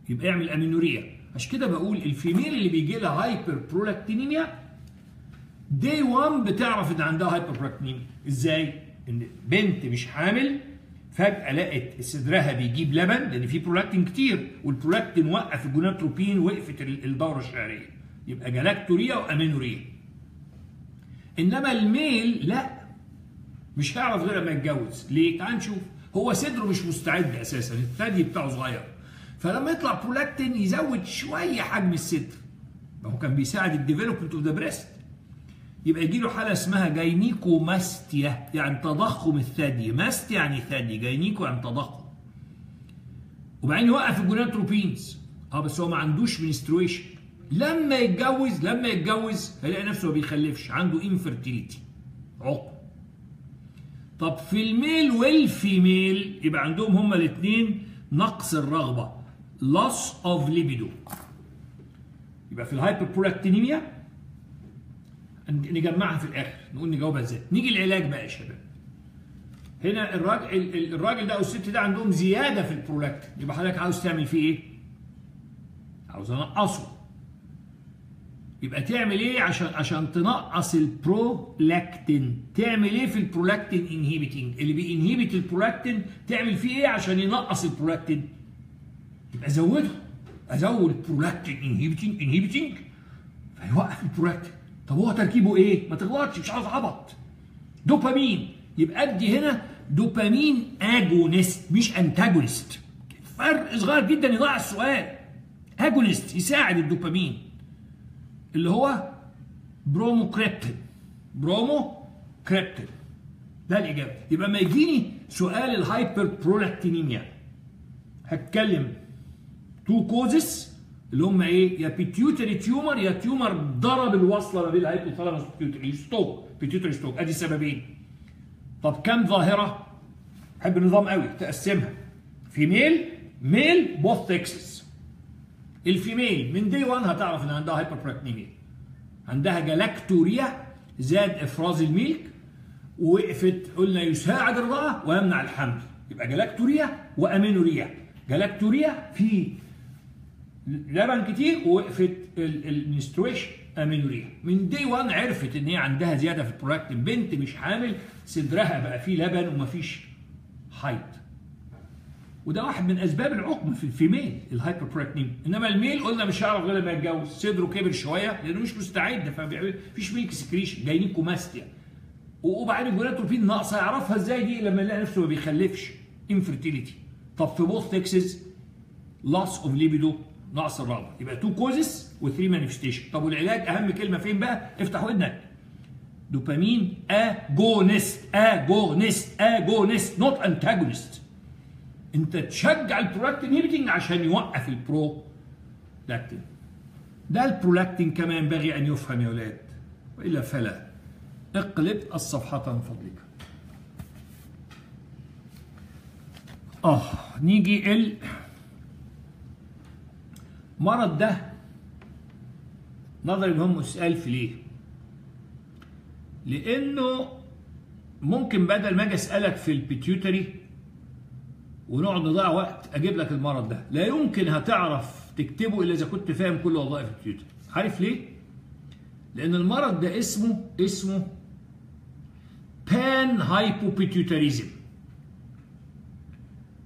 يبقى يعمل amenorrhea. عشان كده بقول ال female اللي بيجي لها hyperprolactinemia day 1 بتعرف إن عندها hyperprolactinemia إزاي؟ إن بنت مش حامل فجأة لقت صدرها بيجيب لبن لأن في برولاكتين كتير والبرولاكتين وقف ال gonadotropin وقفت الدورة الشهرية يبقى galactorrhea و amenorrhea. إنما ال male لا مش هيعرف غير لما يتجوز. ليه؟ تعال نشوف. هو صدره مش مستعد أساسا الثدي بتاعه صغير. فلما يطلع برولاكتين يزود شوية حجم الصدر. ما هو كان بيساعد ال development of the breast يبقى يجي له حالة اسمها gynecomastia يعني تضخم الثدي. mast يعني ثدي gyneco يعني تضخم. وبعدين يوقف ال gonadotropins آه بس هو ما عندوش menstruation لما يتجوز لما يتجوز هيلاقي نفسه ما بيخلفش عنده infertility عقم. طب في ال male وال female يبقى عندهم هما الاثنين نقص الرغبة. Loss of libido. يبقى في ال hyperprolactinemia نجمعها في الآخر. نقول نجاوبها إزاي؟ نيجي العلاج بقى يا شباب. هنا الراجل الراجل ده أو الست ده عندهم زيادة في البرولاكتين يبقى حضرتك عاوز تعمل فيه إيه؟ عاوز أنقصه. يبقى تعمل إيه عشان عشان تنقص البرولاكتين تعمل إيه في ال prolactin inhibiting اللي بي inhibit ال prolactin تعمل فيه إيه عشان ينقص البرولاكتين يبقى زوده أزود ال prolactin inhibiting inhibiting فيوقف البرولاكتين طب هو تركيبه إيه؟ ما تغلطش مش عاوز عبط. دوبامين يبقى أدي هنا dopamine agonist مش antagonist. فرق صغير جدا يضيع السؤال. agonist يساعد الدوبامين اللي هو bromocriptine. bromocriptine. ده الإجابة يبقى ما يجيني سؤال ال hyperprolactinemia هتكلم two causes اللي هم إيه؟ يا pituitary tumor يا tumor ضرب الوصلة ما بين ال hypothalamus وال pituitary stalk pituitary stalk أدي سببين. طب كم ظاهرة؟ بحب النظام قوي تقسمها. female male both sexes. ال female. من day 1 هتعرف إن عندها hyperprolactinemia. عندها galactorrhea زاد إفراز ال milk وقفت قلنا يساعد الرضاعه ويمنع الحمل. يبقى galactorrhea و amenorrhea. galactorrhea في لبن كتير ووقفت ال menstruation amenorrhea. من day 1 عرفت إن هي عندها زيادة في البرولاكتين بنت مش حامل صدرها بقى فيه لبن ومفيش حيض. وده واحد من أسباب العقم في ال female ال hyperprolactinemia إنما ال male قلنا مش هيعرف غير لما يتجوز. صدره كبر شوية لأنه مش مستعد فمفيش milk secretion gynecomastia وبعدين ال gonadotropin ناقصه يعرفها إزاي دي؟ لما يلاقي نفسه ما بيخلفش. infertility طب في both sexes loss of libido نقص الرغبة. يبقى two causes و three manifestation طب والعلاج أهم كلمة فين بقى؟ افتح ودنك dopamine agonist agonist agonist not antagonist انت تشجع البرولاكتين عشان يوقف البرو لاكتين. ده البرولاكتين كما ينبغي أن يفهم يا ولاد. وإلا فلا. اقلب الصفحة من فضلك. آه نيجي ال المرض ده نظري لهم في ليه؟ لأنه ممكن بدل ما أجي أسألك في ال pituitary ونقعد نضيع وقت أجيب لك المرض ده. لا يمكن هتعرف تكتبه إلا إذا كنت فاهم كل وظائف ال pituitary عارف ليه؟ لأن المرض ده اسمه اسمه panhypopituitarism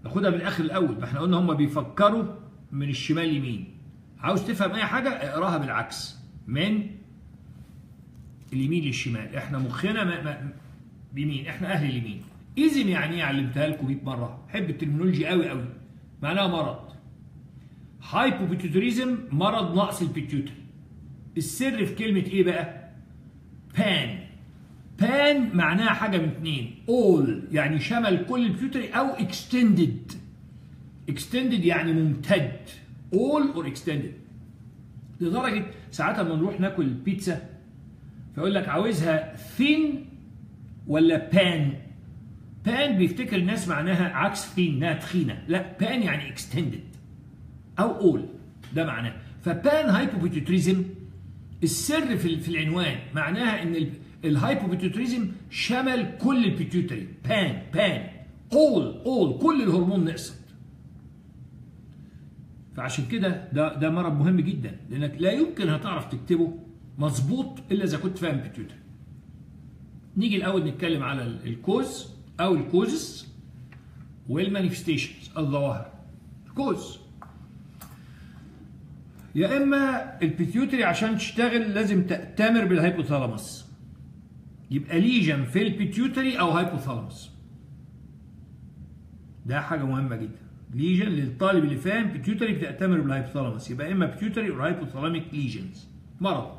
ناخدها من الآخر الأول. ما إحنا قلنا هم بيفكروا من الشمال يمين. عاوز تفهم أي حاجة؟ اقراها بالعكس. من اليمين للشمال. إحنا مخنا بيمين إحنا أهل اليمين. إذن يعني إيه علمتها لكم 100 مرة. حب ال terminology قوي قوي معناها مرض. hypopituitarism مرض نقص ال pituitary السر في كلمة إيه بقى؟ pan pan معناها حاجة من اتنين. all يعني شمل كل ال pituitary أو extended extended يعني ممتد. all or extended لدرجة ساعات لما نروح ناكل بيتزا فيقول لك عاوزها thin ولا pan pan بيفتكر الناس معناها عكس thin انها تخينة. لا pan يعني extended أو all ده معناه. ف pan hypopituitarism السر في في العنوان معناها إن ال hypopituitarism شمل كل ال pituitary pan pan all all كل الهرمون نقصت. فعشان كده ده ده مرض مهم جدا لأنك لا يمكن هتعرف تكتبه مظبوط إلا إذا كنت فاهم pituitary نيجي الأول نتكلم على ال cause. أو ال causes وال manifestations الظواهر. ال cause. يا إما ال pituitary عشان تشتغل لازم تأتمر بال hypothalamus يبقى lesion في ال pituitary أو hypothalamus ده حاجة مهمة جدا. lesion للطالب اللي فاهم pituitary بتأتمر بال hypothalamus يبقى إما pituitary أو hypothalamic lesions. مرض.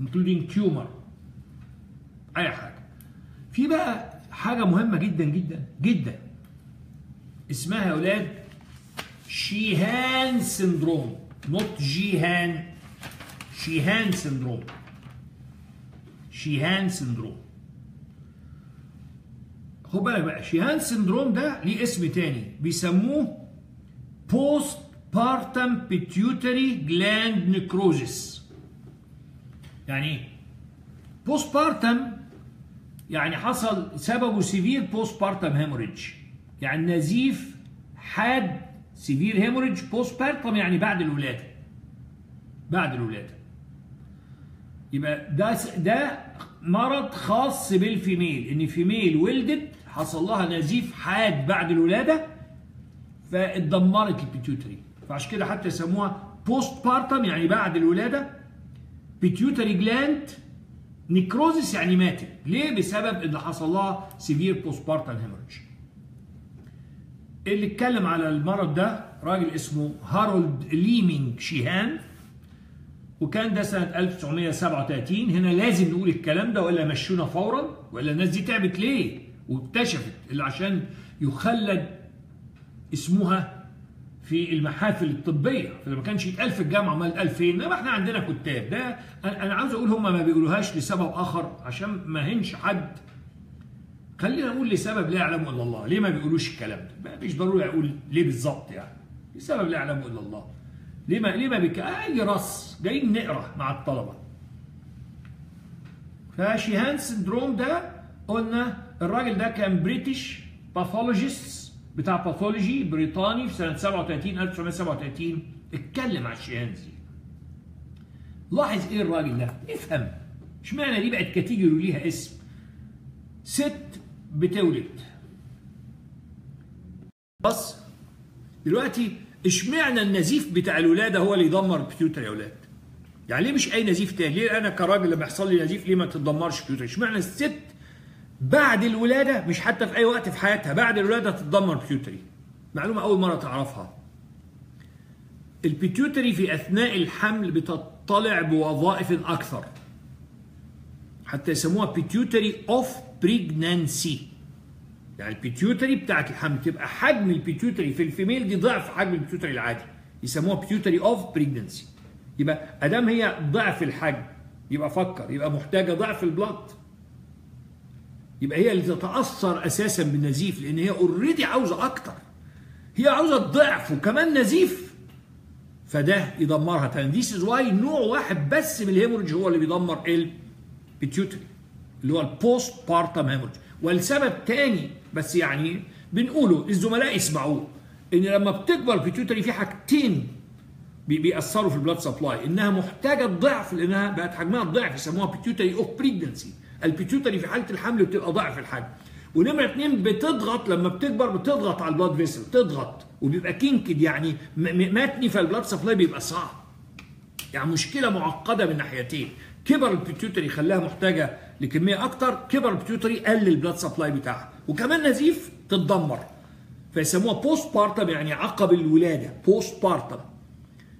including tumor. أي حاجة. في بقى حاجة مهمة جدا جدا جدا. اسمها يا أولاد Sheehan syndrome not جيهان. Sheehan syndrome. Sheehan syndrome. خد بالك بقى Sheehan syndrome ده ليه اسم تاني. بيسموه postpartum pituitary gland necrosis يعني إيه postpartum يعني حصل سببه severe postpartum hemorrhage. يعني نزيف حاد severe hemorrhage postpartum يعني بعد الولادة. بعد الولادة. يبقى ده ده مرض خاص بال female. إن female ولدت حصل لها نزيف حاد بعد الولادة فاتدمرت ال pituitary. فعشان كده حتى يسموها postpartum يعني بعد الولادة. pituitary gland necrosis يعني ماتت. ليه؟ بسبب إن حصل لها severe postpartum hemorrhage اللي اتكلم على المرض ده؟ راجل اسمه هارولد ليمينج شيهان وكان ده سنة 1937 هنا لازم نقول الكلام ده وإلا مشونا فورا وإلا الناس دي تعبت ليه؟ واكتشفت. اللي عشان يخلد اسمها في المحافل الطبية فلما كانش يتقال في الجامعة ما يتقال فين انما إحنا عندنا كتاب. ده أنا عاوز أقول هم ما بيقولوهاش لسبب آخر عشان ما هنش حد. خلينا نقول لسبب لا يعلمه إلا الله. ليه ما بيقولوش الكلام ده؟ مش ضروري أقول ليه بالظبط يعني. لسبب لا يعلمه إلا الله. ليه ما ليه ما بك أي رص جايين نقرأ مع الطلبة. ف Sheehan syndrome ده قلنا الراجل ده كان British pathologist بتاع pathology بريطاني في سنة 37 1937 اتكلم على ال Sheehan's دي لاحظ إيه الراجل ده؟ افهم. اشمعنى دي بقت category ليها اسم؟ ست بتولد. بص دلوقتي اشمعنى النزيف بتاع الولادة هو اللي يدمر ال pituitary يا أولاد يعني ليه مش أي نزيف تاني؟ ليه أنا كراجل لما يحصل لي نزيف ليه ما تتدمرش ال pituitary اشمعنى الست بعد الولادة مش حتى في أي وقت في حياتها بعد الولادة تتدمر pituitary. معلومة أول مرة تعرفها. ال pituitary في أثناء الحمل بتطلع بوظائف أكثر. حتى يسموها pituitary of pregnancy يعني ال pituitary بتاعت الحمل تبقى حجم ال pituitary في ال female دي ضعف حجم ال pituitary العادي. يسموها pituitary of pregnancy يبقى أدام هي ضعف الحجم يبقى فكر يبقى محتاجة ضعف ال blood يبقى هي اللي تتأثر أساسا بالنزيف لأن هي already عاوزة أكتر. هي عاوزة الضعف وكمان نزيف. فده يدمرها. تاني this is why نوع واحد بس من ال hemorrhage هو اللي بيدمر ال pituitary اللي هو ال postpartum hemorrhage. والسبب تاني بس يعني بنقوله الزملاء يسمعوه إن لما بتكبر ال pituitary في حاجتين بيأثروا في ال blood supply إنها محتاجة الضعف لأنها بقت حجمها الضعف يسموها pituitary of pregnancy ال pituitary في حالة الحمل بتبقى ضعف الحجم. ونمرة اتنين بتضغط لما بتكبر بتضغط على ال blood vessel تضغط. وبيبقى kinked يعني متني فال blood supply بيبقى صعب. يعني مشكلة معقدة من ناحيتين. كبر ال pituitary خلاها محتاجة لكمية أكتر كبر ال pituitary قل ال blood supply بتاعها. وكمان نزيف تتدمر. فيسموها postpartum يعني عقب الولادة. postpartum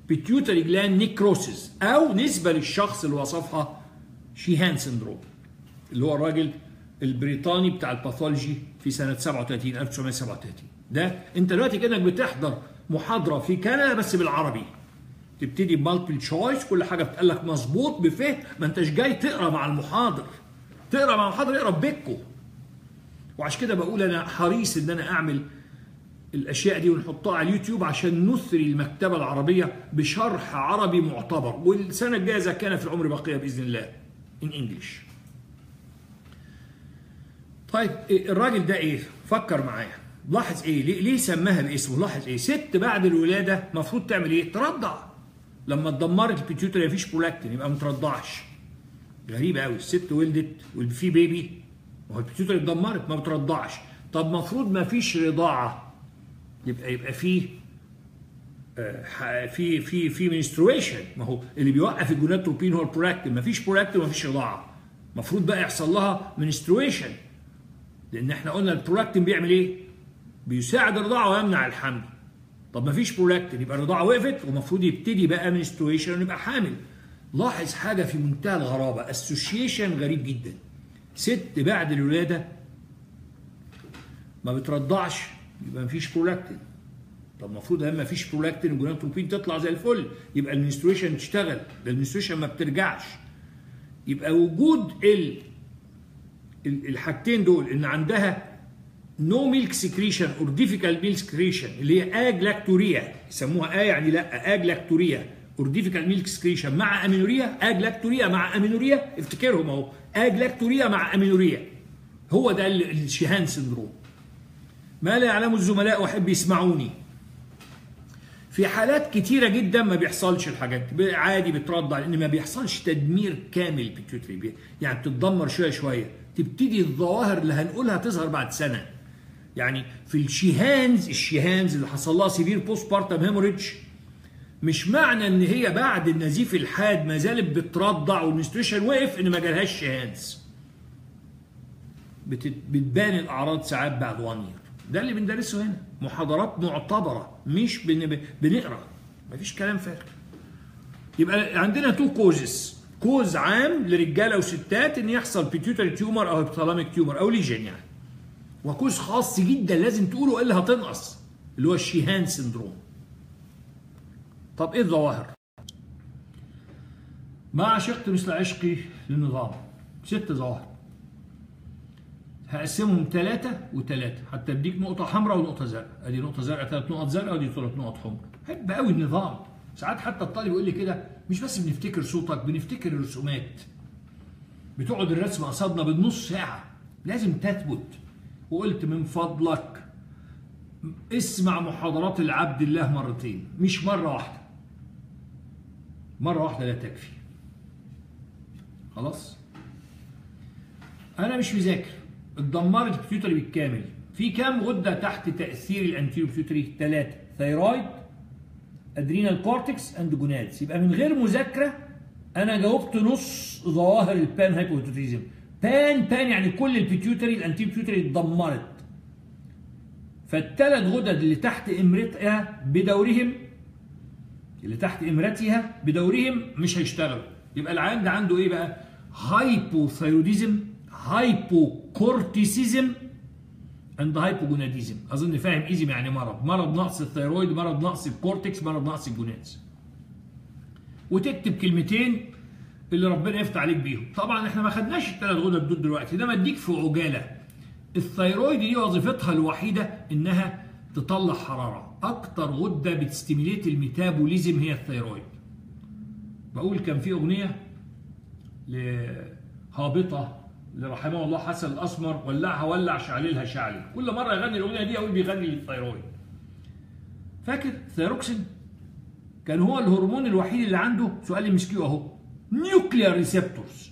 pituitary gland necrosis أو نسبة للشخص اللي وصفها Sheehan syndrome. اللي هو الراجل البريطاني بتاع ال pathology في سنة 37 1937 ده انت دلوقتي كأنك بتحضر محاضرة في كندا بس بالعربي. تبتدي ب multiple choice كل حاجة بتقال لك مظبوط بفهم ما انتش جاي تقرأ مع المحاضر. تقرأ مع المحاضر اقرا ببيتكو. وعشان كده بقول أنا حريص إن أنا أعمل الأشياء دي ونحطها على اليوتيوب عشان نثري المكتبة العربية بشرح عربي معتبر. والسنة الجاية إذا كان في العمر بقية بإذن الله. in English طيب الراجل ده إيه؟ فكر معايا. لاحظ إيه؟ ليه, ليه سماها باسمه لاحظ إيه؟ ست بعد الولادة المفروض تعمل إيه؟ ترضع. لما اتدمرت ال pituitary مفيش برولاكتين يبقى ما ترضعش. غريبة قوي الست ولدت وفي بيبي ما هو ال pituitary اتدمرت ما بترضعش. طب المفروض ما فيش رضاعة. يبقى يبقى في في في في menstruation ما هو اللي بيوقف ال gonadotropin هو البرولاكتين. ما فيش برولاكتين وما فيش رضاعة. المفروض بقى يحصل لها menstruation لأن إحنا قلنا البرولاكتين بيعمل إيه؟ بيساعد الرضاعه ويمنع الحمل. طب ما فيش برولاكتين يبقى الرضاعه وقفت ومفروض يبتدي بقى menstruation ونبقى حامل. لاحظ حاجة في منتهى الغرابة association غريب جدا. ست بعد الولادة ما بترضعش يبقى ما فيش برولاكتين طب المفروض لما فيش prolactin ال gonadotropin تطلع زي الفل يبقى ال menstruation تشتغل ده ال menstruation ما بترجعش. يبقى وجود ال الحاجتين دول إن عندها no milk secretion or difficult milk secretion اللي هي agalactorrhea يسموها ا يعني لأ agalactorrhea or difficult milk secretion مع amenorrhea agalactorrhea مع amenorrhea افتكرهم أهو agalactorrhea مع amenorrhea هو ده ال Sheehan syndrome. ما لا يعلمه الزملاء وأحب يسمعوني. في حالات كتيرة جدا ما بيحصلش الحاجات دي. عادي بترضع لأن ما بيحصلش تدمير كامل يعني بتتدمر شوية شوية. تبتدي الظواهر اللي هنقولها تظهر بعد سنة. يعني في ال Sheehan's ال Sheehan's اللي حصل لها severe postpartum hemorrhage مش معنى إن هي بعد النزيف الحاد ما زالت بترضع وال menstruation وقف إن ما جالهاش Sheehan's. بتبان الأعراض ساعات بعد one year ده اللي بندرسه هنا. محاضرات معتبرة مش بن... بنقرأ. مفيش كلام فارغ. يبقى عندنا two causes cause عام لرجاله وستات إن يحصل pituitary tumor أو hypothalamic tumor أو lesion يعني. و cause خاص جدا لازم تقوله إلا هتنقص اللي هو ال Sheehan syndrome. طب إيه الظواهر؟ ما عشقت مثل عشقي للنظام؟ ست ظواهر. هقسمهم ثلاثة وثلاثة حتى اديك نقطة حمراء ونقطة زرقاء. أدي نقطة زرقاء ثلاث نقط زرقاء ودي ثلاث نقط حمراء. حب قوي النظام. ساعات حتى الطالب يقول لي كده مش بس بنفتكر صوتك بنفتكر الرسومات. بتقعد الرسم قصادنا بالنص ساعة. لازم تثبت. وقلت من فضلك اسمع محاضرات العبد الله مرتين مش مرة واحدة. مرة واحدة لا تكفي. خلاص؟ أنا مش مذاكر. اتدمرت ال pituitary بالكامل. في كام غدة تحت تأثير ال anterior pituitary ثلاثة thyroid adrenal cortex and gonads يبقى من غير مذاكرة أنا جاوبت نص ظواهر ال panhypopituitarism pan pan يعني كل ال pituitary ال anterior pituitary اتدمرت. فالثلاث غدد اللي تحت إمرتها بدورهم اللي تحت إمرتها بدورهم مش هيشتغلوا. يبقى العيان ده عنده إيه بقى؟ hypothyroidism hypocorticism عند hypogonadism أظن فاهم ism يعني مرض. مرض نقص ال thyroid مرض نقص ال cortex مرض نقص ال gonads وتكتب كلمتين اللي ربنا يفتح عليك بيهم. طبعا إحنا ما خدناش الثلاث غدد دول دلوقتي. ده مديك في عجالة. ال thyroid دي وظيفتها الوحيدة إنها تطلع حرارة. أكتر غدة بت stimulate ال metabolism هي ال thyroid. بقول كان في أغنية هابطة اللي رحمه الله حسن الأسمر ولعها ولع شعللها شعلل كل مرة يغني الأغنية دي أقول بيغني لل thyroid فاكر ثيروكسين؟ كان هو الهرمون الوحيد اللي عنده سؤال MCQ أهو nuclear receptors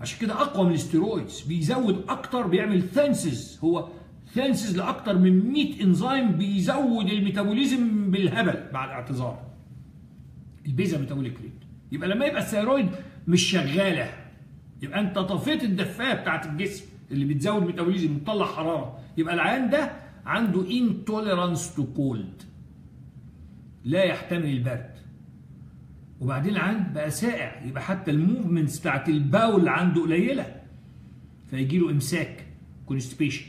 عشان كده أقوى من ال steroids بيزود أكتر بيعمل synthesis هو synthesis لأكتر من 100 انزيم بيزود ال metabolism بالهبل مع الاعتذار. ال basal metabolic rate يبقى لما يبقى ال thyroid مش شغالة. يبقى انت طفيت الدفاية بتاعت الجسم اللي بتزود metabolism بتطلع حرارة. يبقى العيان ده عنده intolerance to cold لا يحتمل البرد. وبعدين العيان بقى ساقع. يبقى حتى ال movements بتاعت ال bowel عنده قليلة. فيجي له امساك constipation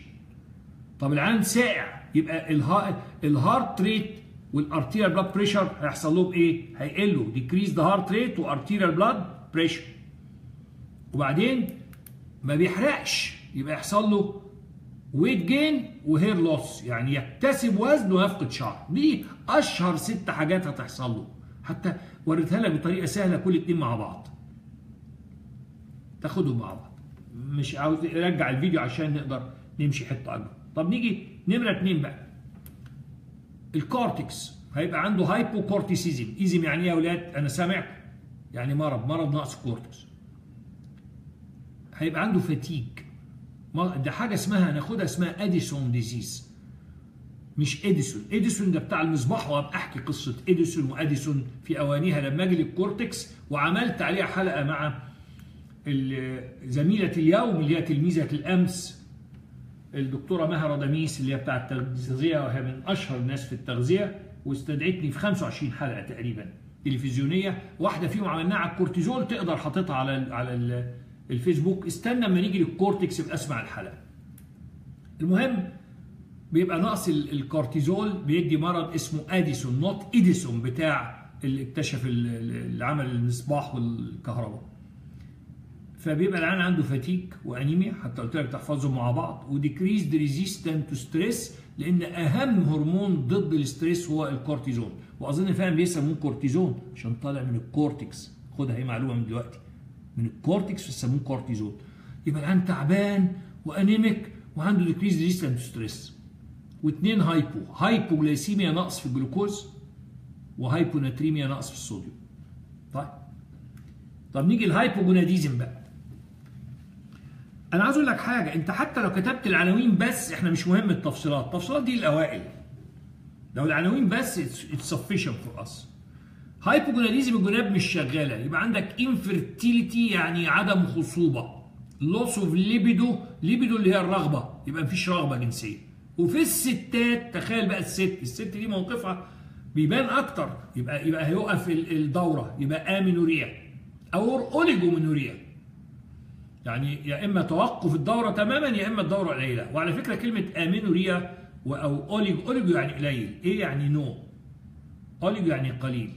طب العيان ساقع. يبقى الها... ال heart rate وال arterial blood pressure هيحصل لهم إيه؟ هيقلوا. decrease the heart rate و arterial blood pressure وبعدين ما بيحرقش. يبقى يحصل له weight gain و hair loss يعني يكتسب وزن ويفقد شعر. دي أشهر ست حاجات هتحصل له. حتى وريتها لك بطريقة سهلة كل اتنين مع بعض. تاخدهم مع بعض. مش عاوز ارجع الفيديو عشان نقدر نمشي حتة أكبر. طب نيجي نمرة اتنين بقى. ال cortex. هيبقى عنده hypocorticism ism يعني إيه يا أولاد أنا سامع يعني مرض. مرض نقص cortex. هيبقى عنده fatigue ده حاجة اسمها هناخدها اسمها Addison disease مش اديسون اديسون ده بتاع المصباح وابقى أحكي قصة اديسون واديسون في أوانيها لما أجي لل cortex وعملت عليها حلقة مع زميلة اليوم اللي هي تلميذة الأمس الدكتورة مها ردميس اللي هي بتاع التغذية وهي من أشهر الناس في التغذية واستدعتني في 25 حلقة تقريبا تلفزيونية. واحدة فيهم عملناها على الكورتيزول تقدر حاططها على ال على ال الفيسبوك استنى اما نيجي لل cortex يبقى أسمع الحلقة. المهم بيبقى نقص الكورتيزول بيدي مرض اسمه Addison not Edison بتاع اللي اكتشف اللي عمل المصباح والكهرباء. فبيبقى العيان عنده fatigue وانيميا حتى قلت لك تحفظهم مع بعض و decreased resistance to stress لأن أهم هرمون ضد ال stress هو الكورتيزون وأظن فعلا بيسموه كورتيزون عشان طالع من ال cortex. خدها هي معلومة من دلوقتي. من ال cortex بيسموه كورتيزون يبقى العيان تعبان و anemic وعنده decreased resistance stress واثنين hypo hypoglycemia نقص في الجلوكوز و hyponatremia نقص في الصوديوم. طيب. طب نيجي ال hypogonadism بقى. أنا عايز أقول لك حاجة. أنت حتى لو كتبت العناوين بس إحنا مش مهم التفصيلات. التفصيلات دي الأوائل. لو العناوين بس it's sufficient for us hypogonadism ال gonads مش شغالة. يبقى عندك infertility يعني عدم خصوبة. loss of libido libido اللي هي الرغبة. يبقى مفيش رغبة جنسية. وفي الستات تخيل بقى الست الست دي موقفها بيبان أكتر. يبقى يبقى هيوقف الدورة. يبقى amenorrhea أو oligomenorrhea يعني يا إما توقف الدورة تماما يا إما الدورة قليلة. وعلى فكرة كلمة amenorrhea أو oligo oligo يعني قليل. إيه يعني no؟ oligo يعني قليل.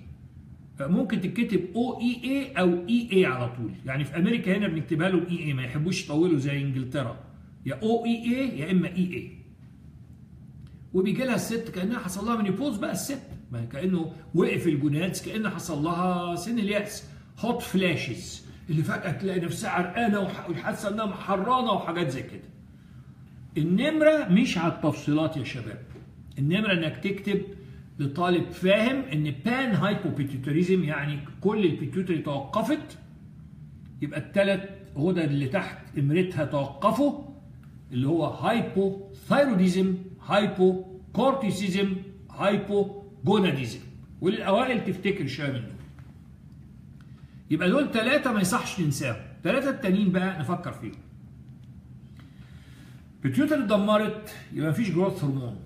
ممكن تتكتب O E A أو E A على طول. يعني في أمريكا هنا بنكتبها له E A ما يحبوش يطولوا زي إنجلترا. يا O E A يا إما E A وبيجي لها الست كأنها حصل لها menopause بقى الست. ما كأنه وقف ال gonads كان حصل لها سن الياس hot flushes اللي فجأة تلاقي نفسها عرقانة وحاسه إنها محرانه وحاجات زي كده. النمرة مش على التفصيلات يا شباب. النمرة إنك تكتب لطالب فاهم إن panhypopituitarism يعني كل ال pituitary توقفت يبقى الثلاث غدد اللي تحت امرتها توقفوا اللي هو hypothyroidism hypogonadism وللاوائل تفتكر شوية منهم. يبقى دول ثلاثة ما يصحش ننساهم. ثلاثة التانيين بقى نفكر فيهم. pituitary اتدمرت يبقى مفيش growth hormone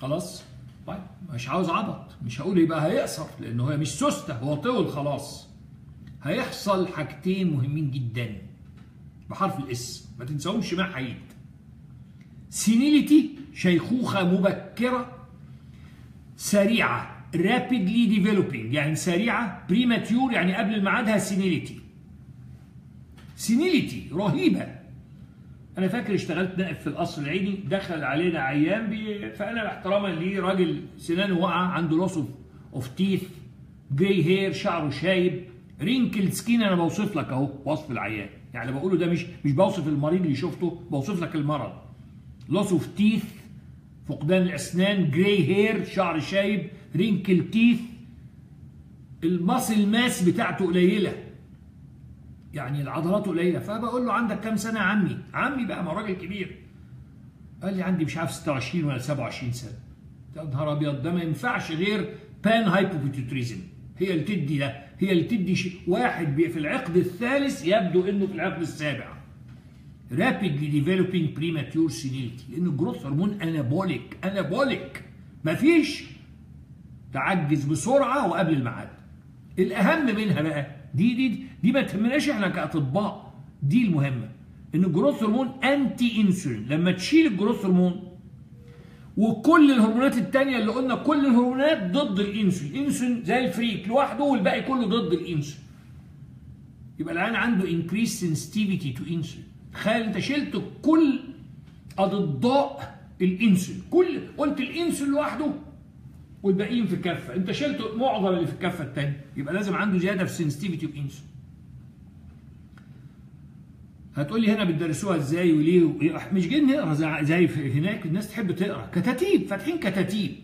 خلاص؟ طيب مش عاوز عبط مش هقول يبقى هيقصر لأنه هي مش سوسته هو طول خلاص. هيحصل حاجتين مهمين جدا بحرف ال S ما تنساهمش مع حيد senility شيخوخة مبكرة سريعة rapidly developing يعني سريعة premature يعني قبل الميعاد senility. senility رهيبة. أنا فاكر اشتغلت نائب في القصر العيني دخل علينا عيان بي فانا احتراما ليه راجل سنانه وقع عنده loss of teeth gray hair شعره شايب wrinkled skin أنا بوصف لك أهو وصف العيان. يعني بقوله ده مش مش بوصف المريض اللي شفته بوصف لك المرض. loss of teeth فقدان الأسنان gray hair شعر شايب wrinkled teeth ال muscle mass بتاعته قليلة. يعني العضلات قليلة. فبقول له عندك كام سنة يا عمي؟ عمي بقى ما راجل كبير. قال لي عندي مش عارف 26 ولا 27 سنة. يا نهار أبيض ده ما ينفعش غير panhypopituitarism هي اللي تدي ده هي اللي تدي شيء. واحد في العقد الثالث يبدو إنه في العقد السابع. Rapidly developing premature senility. لأن ال growth hormone anabolic anabolic مفيش تعجز بسرعة وقبل الميعاد. الأهم منها بقى دي دي دي ما تهمناش إحنا كأطباء دي المهمة إن ال growth hormone anti-insulin لما تشيل ال growth hormone وكل الهرمونات التانية اللي قلنا كل الهرمونات ضد الإنسولين الانسولين زي الفريك لوحده والباقي كله ضد الإنسولين. يبقى العيان عنده increased sensitivity to insulin. تخيل أنت شلت كل أضداء الإنسولين كل قلت الإنسولين لوحده والباقيين في كفه أنت شلت معظم اللي في الكفة الثانية يبقى لازم عنده زيادة في sensitivity of insulin. هتقول لي هنا بتدرسوها إزاي وليه وليه؟ مش جايين نقرأ زي- هناك الناس تحب تقرأ. كتاتيب فاتحين كتاتيب.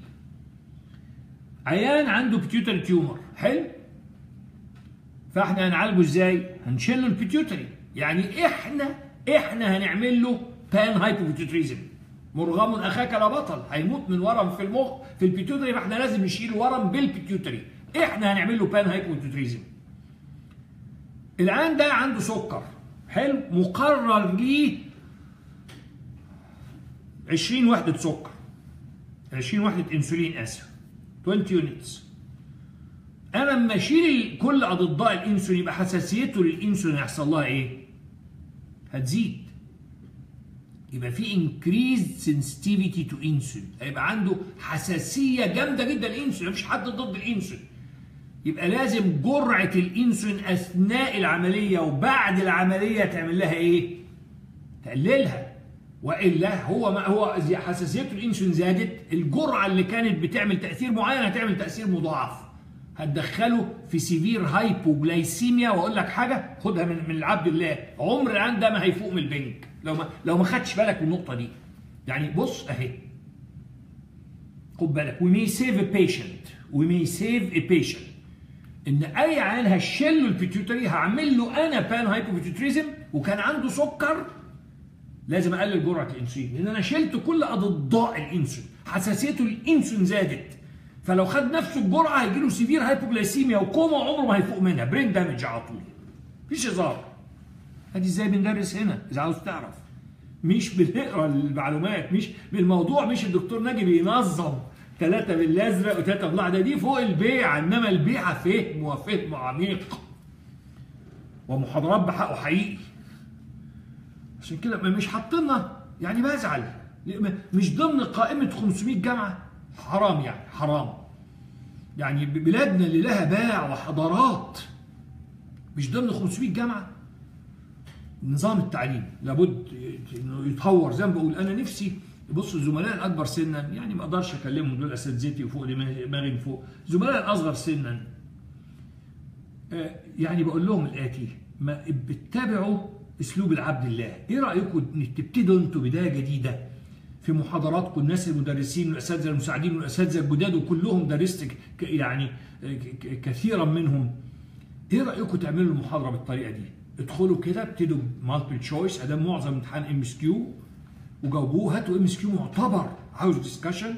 عيان عنده pituitary tumor حلو؟ فإحنا هنعالجه إزاي؟ هنشيل له ال pituitary يعني إحنا إحنا هنعمل له panhypopituitarism مرغم أخاك لا بطل. هيموت من ورم في المخ في ال pituitary فإحنا لازم نشيل ورم بال pituitary إحنا هنعمل له panhypopituitarism العيان ده عنده سكر. حلو مقرر ليه 20 وحدة سكر 20 وحدة إنسولين آسف 20 يونتس أنا لما أشيل كل أضداء الإنسولين يبقى حساسيته للإنسولين هيحصل لها إيه؟ هتزيد. يبقى في increased sensitivity to insulin هيبقى عنده حساسية جامدة جدا للإنسولين مفيش حد ضد الإنسولين. يبقى لازم جرعة الإنسولين أثناء العملية وبعد العملية تعمل لها إيه؟ تقللها. وإلا هو ما هو حساسيته الإنسولين زادت الجرعة اللي كانت بتعمل تأثير معين هتعمل تأثير مضاعف. هتدخله في severe hypoglycemia وأقول لك حاجة خدها من من العبد الله. عمر العيان ده ما هيفوق من البنج. لو ما لو ما خدتش بالك من النقطة دي. يعني بص أهي. خد بالك we may save a patient. we may save a patient. إن أي عيان هشيل له ال pituitary هعمل له أنا panhypopituitarism وكان عنده سكر لازم أقلل جرعة الإنسولين لأن أنا شلت كل أضداد الإنسولين حساسيته للانسولين زادت. فلو خد نفس الجرعة هيجي له severe hypoglycemia و coma عمره ما هيفوق منها brain damage على طول. مفيش هزار. أدي إزاي بندرس هنا؟ إذا عاوز تعرف. مش بنقرأ المعلومات مش بالموضوع مش الدكتور ناجي بينظم ثلاثة بالأزرق وثلاثة بالأحمر. ده دي فوق البيع إنما البيعة فهم وفهم عميق. ومحاضرات بحقه حقيقي. عشان كده مش حاطيننا يعني بزعل. مش ضمن قائمة 500 جامعة. حرام يعني حرام. يعني بلادنا اللي لها باع وحضارات. مش ضمن 500 جامعة. نظام التعليم لابد إنه يتطور زي ما بقول أنا نفسي بص الزملاء الأكبر سنا يعني ما أقدرش أكلمهم دول اساتذتي وفوق دماغي من فوق. الزملاء الأصغر سنا آه، يعني بقول لهم الآتي ما اتبعوا أسلوب العبد الله. إيه رأيكم إن تبتدوا أنتوا بداية جديدة في محاضراتكم؟ الناس المدرسين والأساتذة المساعدين والأساتذة الجداد وكلهم درست يعني ك- كثيرا منهم. إيه رأيكم تعملوا المحاضرة بالطريقة دي؟ ادخلوا كده ابتدوا multiple choice ادام معظم امتحان MCQ وجاوبوه هاتوا MCQ معتبر. عاوز discussion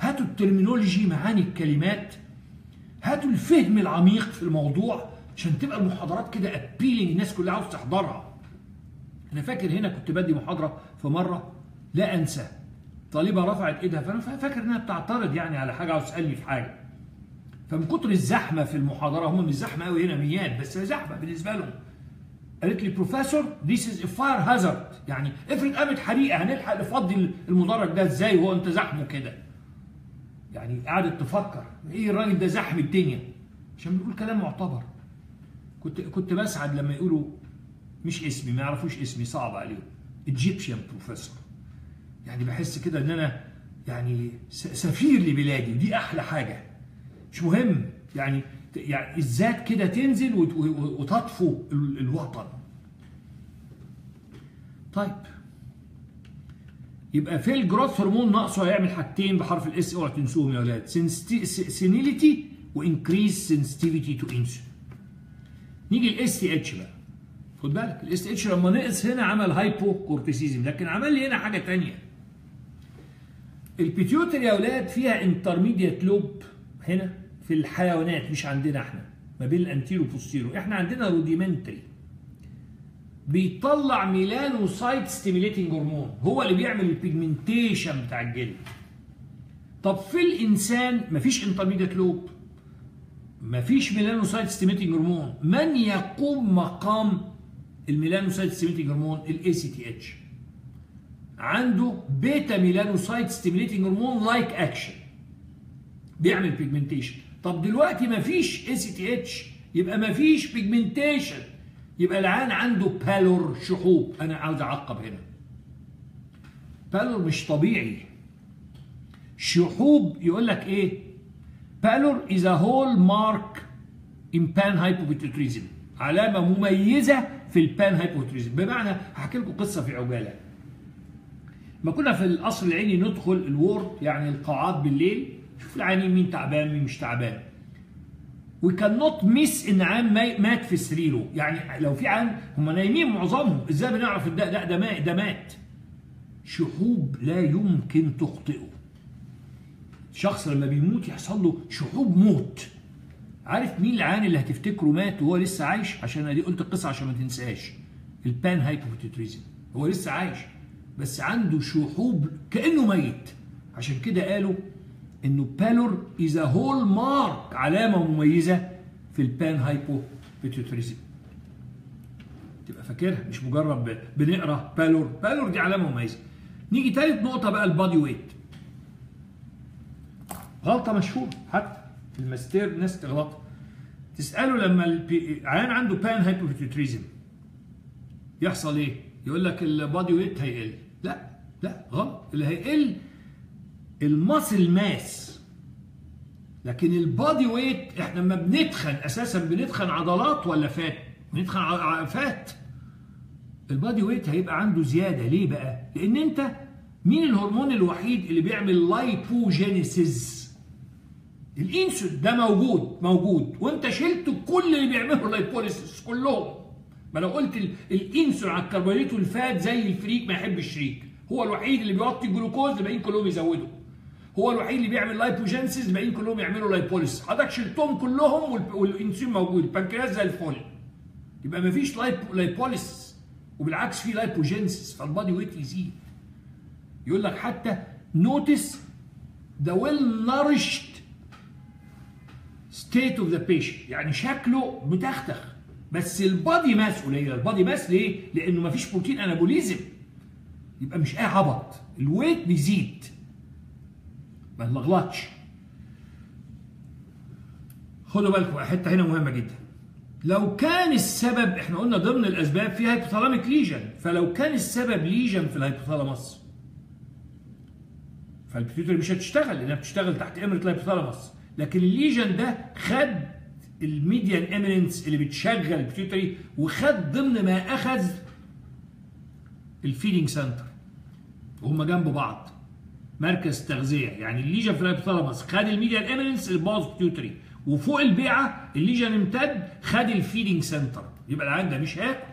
هاتوا ال terminology معاني الكلمات. هاتوا الفهم العميق في الموضوع عشان تبقى المحاضرات كده appealing الناس كلها عاوز تحضرها. أنا فاكر هنا كنت بدي محاضرة في مرة لا أنسى. طالبة رفعت إيدها فأنا فاكر إنها بتعترض يعني على حاجة عاوز تسألني في حاجة. فمن كتر الزحمة في المحاضرة هم مش زحمة قوي هنا ميات بس زحمة بالنسبة لهم. قالت لي professor this is fire hazard يعني افرض قامت حريقة هنلحق نفضي المدرج ده إزاي وهو أنت زحمه كده؟ يعني قعدت تفكر إيه الراجل ده زحم الدنيا؟ عشان بيقول كلام معتبر. كنت كنت بسعد لما يقولوا مش اسمي ما يعرفوش اسمي صعب عليهم. Egyptian professor يعني بحس كده إن أنا يعني سفير لبلادي ودي أحلى حاجة. مش مهم. يعني يعني الذات كده تنزل وتطفو ال- الوطن. طيب. يبقى في ال growth hormone ناقصه هيعمل حاجتين بحرف ال S اوعى تنسوهم يا أولاد senility و increased sensitivity to insulin نيجي ال ACTH بقى. خد بالك ال ACTH لما نقص هنا عمل hypocorticism لكن عمل لي هنا حاجة تانية. ال pituitary يا أولاد فيها intermediate lobe هنا. في الحيوانات مش عندنا إحنا. ما بين ال anterior وال posterior إحنا عندنا rudimentary. بيطلع melanocyte stimulating hormone. هو اللي بيعمل ال pigmentation بتاع الجلد. طب في الإنسان مفيش intermediate lobe مفيش melanocyte stimulating hormone. من يقوم مقام ال melanocyte stimulating hormone؟ ال ACTH عنده beta melanocyte stimulating hormone like action بيعمل pigmentation طب دلوقتي مفيش ACTH يبقى مفيش pigmentation يبقى العيان عنده pallor شحوب. أنا عاوز أعقب هنا. pallor مش طبيعي. شحوب يقول لك إيه؟ pallor is a hallmark in panhypopituitarism علامة مميزة في ال panhypopituitarism بمعنى هحكي لكم قصة في عجالة. ما كنا في القصر العيني ندخل ال ward يعني القاعات بالليل. شوف العيانين مين تعبان مين مش تعبان. وي كان نوت ميس ان عيان مات في سريره. يعني لو في عيان هم نايمين معظمهم إزاي بنعرف ده ده ده مات ده مات؟ شحوب لا يمكن تخطئه. شخص لما بيموت يحصل له شحوب موت. عارف مين العيان اللي هتفتكره مات وهو لسه عايش؟ عشان ادي قلت القصة عشان ما تنساهاش. ال panhypopituitarism هو لسه عايش بس عنده شحوب كأنه ميت. عشان كده قالوا إنه pallor is hallmark علامة مميزة في ال panhypopituitarism تبقى فاكرها مش مجرد بنقرأ pallor pallor دي علامة مميزة. نيجي ثالث نقطة بقى ال body weight غلطة مشهورة حتى في الماستير ناس تغلطها تسأله لما العيان عنده panhypopituitarism يحصل إيه؟ يقول لك ال body weight هيقل. لا لا غلط. اللي هيقل ال muscle mass لكن ال body weight إحنا لما بنتخن أساسا بنتخن عضلات ولا fat بنتخن fat ال body weight هيبقى عنده زيادة. ليه بقى؟ لأن أنت مين الهرمون الوحيد اللي بيعمل lipogenesis الإنسولين. ده موجود موجود. وأنت شلت كل اللي بيعملوا lipolysis كلهم. ما لو قلت الإنسولين على الكربوهيدرات وال fat زي الفريك ما يحب الشريك هو الوحيد اللي بيوطي الجلوكوز الباقيين كلهم يزودوا. هو الوحيد اللي بيعمل lipogenesis الباقيين كلهم يعملوا lipolysis حضرتك شلتهم كلهم والإنسولين موجود. البنكرياس زي الفل. يبقى ما فيش lipolysis وبالعكس في lipogenesis فال body weight يزيد يقول لك حتى notice the well nourished state of the patient يعني شكله متختخ. بس ال body mass قليلة. ال body mass ليه؟ لأنه ما فيش protein anabolism. يبقى مش أي عبط ال weight بيزيد. ما نغلطش خدوا بالكم حتة هنا مهمة جدا. لو كان السبب إحنا قلنا ضمن الأسباب في hypothalamic lesion فلو كان السبب lesion في ال hypothalamus فال pituitary مش هتشتغل لأنها بتشتغل تحت أمرة ال hypothalamus لكن ال lesion ده خد ال median eminence اللي بتشغل ال pituitary وخد ضمن ما أخذ ال feeding center وهم جنب بعض. مركز تغذية يعني ال lesion في ال hypothalamus خد اللي باظ ال pituitary وفوق البيعة ال lesion امتد خد ال feeding center. يبقى العيان ده مش هياكل.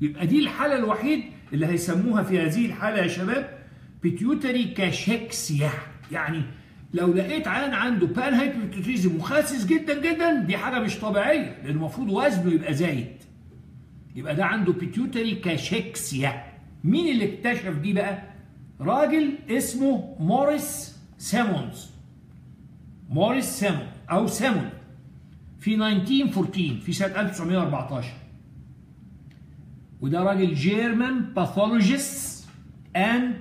يبقى دي الحالة الوحيد اللي هيسموها في هذه الحالة يا شباب pituitary cachexia يعني لو لقيت عيان عنده panhypopituitarism وخاسس جدا جدا دي حاجة مش طبيعية لأن المفروض وزنه يبقى زايد. يبقى ده عنده pituitary cachexia مين اللي اكتشف دي بقى؟ راجل اسمه موريس سيمونز. موريس سيمون أو سيمون. في 1914 في سنة 1914 وده راجل German pathologist and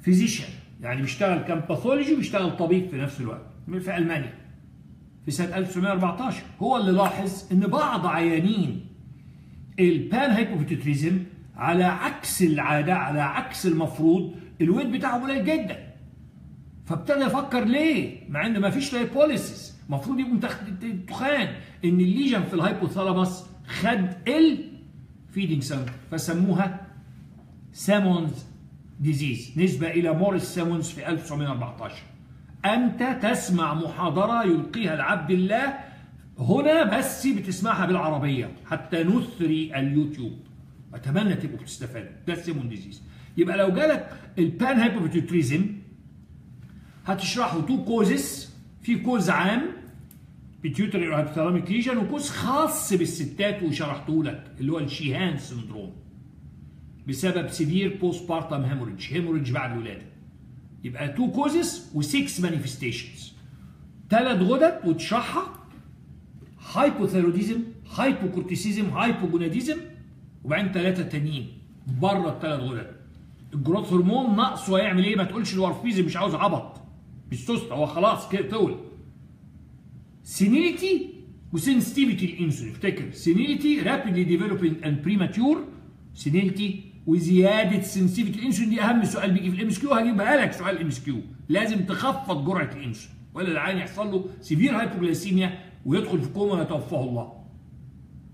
physician يعني بيشتغل كان pathology وبيشتغل طبيب في نفس الوقت في ألمانيا. في سنة 1914 هو اللي لاحظ إن بعض عيانين ال panhypopituitarism على عكس العادة على عكس المفروض ال weight بتاعهم قليل جدا. فابتدى يفكر ليه؟ مع ان ما فيش lipolysis المفروض يبقوا تخان إن ال lesion في ال hypothalamus خد ال feeding center فسموها Simmonds disease نسبة إلى Morris Simmonds في 1914 أنت تسمع محاضرة يلقيها لعبد الله هنا بس بتسمعها بالعربية حتى نثري اليوتيوب. أتمنى تبقوا بتستفادوا. ده Simmonds disease يبقى لو جالك ال panhypopituitarism هتشرحه two causes في cause عام pituitary hypothalamic lesion و cause خاص بالستات وشرحته لك اللي هو ال Sheehan syndrome بسبب severe postpartum hemorrhage hemorrhage بعد الولادة. يبقى two causes و6 manifestations ثلاث غدد وتشرحها hypothyroidism hypocorticism hypogonadism وبعدين ثلاثة تانيين. بره الثلاث غدد. ال growth hormone ناقصه هيعمل إيه؟ ما تقولش dwarfism مش عاوز عبط. مش سست هو خلاص كده طول senility و sensitivity الانسولين افتكر. senility rapidly developing and premature senility وزيادة sensitivity الانسولين دي أهم سؤال بيجي في ال MCQ هجيبها لك سؤال ال MCQ لازم تخفض جرعة الإنسولين. ولا العيان يحصل له severe hypoglycemia ويدخل في كوما ويتوفاه الله.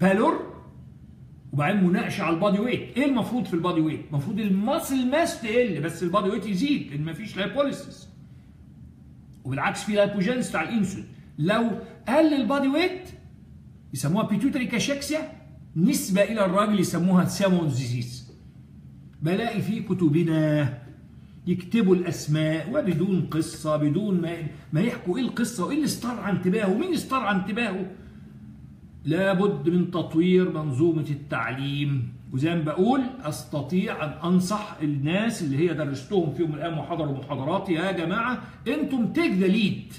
pallor وبعدين مناقشة على ال body weight إيه المفروض في ال body weight المفروض ال muscle mass تقل بس ال body weight يزيد لأن مفيش lipolysis وبالعكس في lipogenesis بتاع الإنسولين. لو قل ال body weight يسموها pituitary cachexia نسبة إلى الراجل يسموها Simmonds disease بلاقي في كتبنا يكتبوا الأسماء وبدون قصة بدون ما ما يحكوا إيه القصة وإيه اللي استرعى انتباهه ومين استرعى انتباهه؟ لابد من تطوير منظومة التعليم. وزي ما بقول أستطيع أن أنصح الناس اللي هي درستهم في يوم الأيام وحضروا محاضراتي يا جماعة أنتم تيك ذا ليد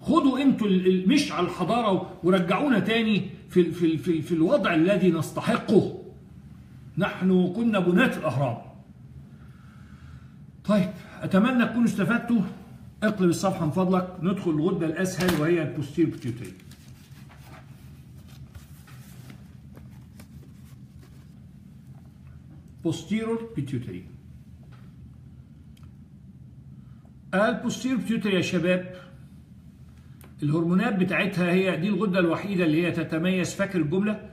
خدوا أنتوا مشعل الحضارة ورجعونا تاني في في في, في الوضع الذي نستحقه. نحن كنا بناة الأهرام. طيب أتمنى تكونوا استفدتوا. اقلب الصفحة من فضلك ندخل الغدة الأسهل وهي ال posterior pituitary posterior pituitary ال posterior pituitary يا شباب الهرمونات بتاعتها هي دي الغده الوحيده اللي هي تتميز فاكر الجمله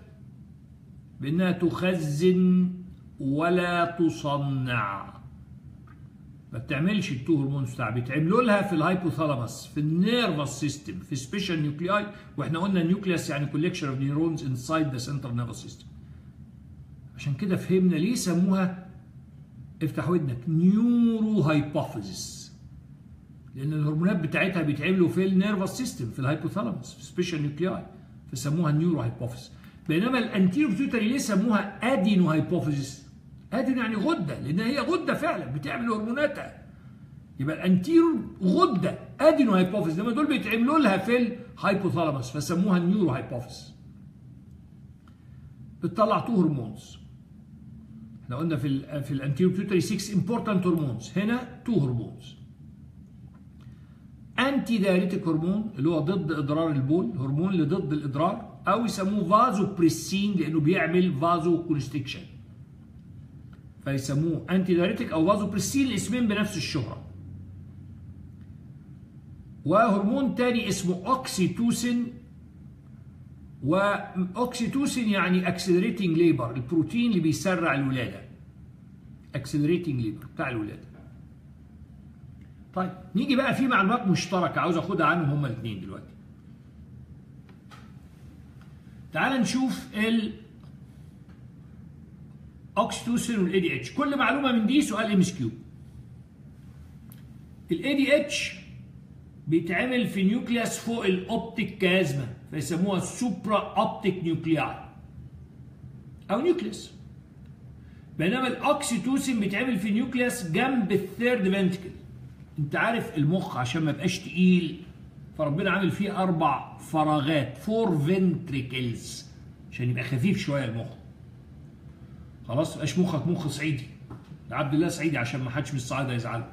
بانها تخزن ولا تصنع ما بتعملش ال two hormones بتاعها بيتعملوا لها في ال hypothalamus في ال nervous system في special nuclei وإحنا قلنا ال nucleus يعني collection of neurons inside the central nervous system عشان كده فهمنا ليه سموها افتح ودنك neurohypophysis لأن الهرمونات بتاعتها بيتعملوا في ال nervous system في ال hypothalamus في special nuclei فسموها neurohypophysis بينما ال anterior pituitary ليه سموها adenohypophysis adeno يعني غدة لأن هي غدة فعلا بتعمل هرموناتها. يبقى ال anterior غدة adenohypophysis لما دول بيتعملوا لها في ال hypothalamus فسموها neurohypophysis بتطلع two hormones إحنا قلنا في في ال anterior pituitary 6 important hormones هنا 2 hormones antidiuretic hormone اللي هو ضد إدرار البول هرمون اللي ضد الإدرار أو يسموه فازو بريسين لأنه بيعمل vasoconstriction فيسموه antidiuretic أو فازو بريسين الاسمين بنفس الشهرة. وهرمون تاني اسمه oxytocin و oxytocin يعني accelerating labor البروتين اللي بيسرع الولادة. accelerating labor بتاع الولادة. طيب نيجي بقى في معلومات مشتركة عاوز أخدها عنهم هما الاثنين دلوقتي. تعال نشوف ال oxytocin وال ADH كل معلومة من دي سؤال MCQ ال ADH بيتعمل في nucleus فوق ال optic chiasma. فيسموها supraoptic nuclei أو nucleus بينما ال oxytocin بيتعمل في nucleus جنب ال third ventricle أنت عارف المخ عشان ما يبقاش تقيل فربنا عامل فيه أربع فراغات four ventricles عشان يبقى خفيف شوية المخ. خلاص مبقاش مخك مخ صعيدي. عبد الله صعيدي عشان ما حدش من الصعايدة يزعل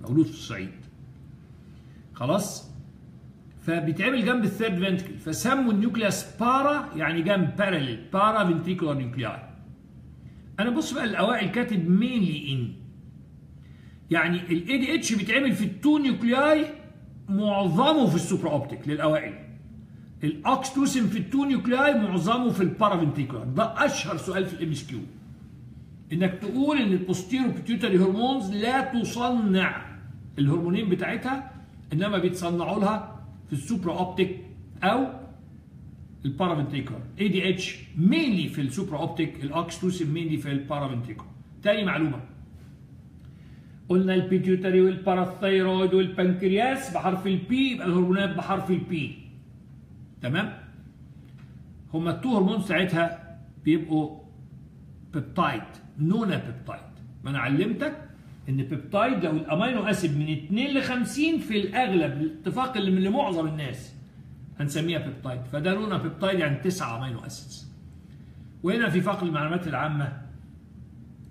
مولود في الصعيد. خلاص؟ فبيتعمل جنب ال third ventricle فسموا ال nucleus para يعني جنب parallel paraventricular nuclei أنا بص بقى الاوائل كاتب mainly ان يعني ال ADH بيتعمل في ال two nuclei معظمه في ال supraoptic للاوائل ال oxytocin في ال two nuclei معظمه في ال paraventricular ده أشهر سؤال في ال MCQ إنك تقول إن ال posterior pituitary hormones لا تصنع. الهرمونين بتاعتها إنما بيتصنعوا لها في ال supraoptic أو ال paraventricular ADH mainly في ال supraoptic ال oxytocin mainly في ال paraventricular تاني معلومة. قلنا ال pituitary وال parathyroid والبنكرياس بحرف ال P يبقى الهرمونات بحرف ال P تمام؟ هما ال two hormones بتاعتها بيبقوا peptide nonapeptide ما أنا علمتك إن peptide لو ال amino acid من 2 ل 50 في الأغلب الاتفاق اللي لمعظم الناس هنسميها peptide فده nonapeptide يعني 9 amino acids. وهنا في فقر المعلومات العامة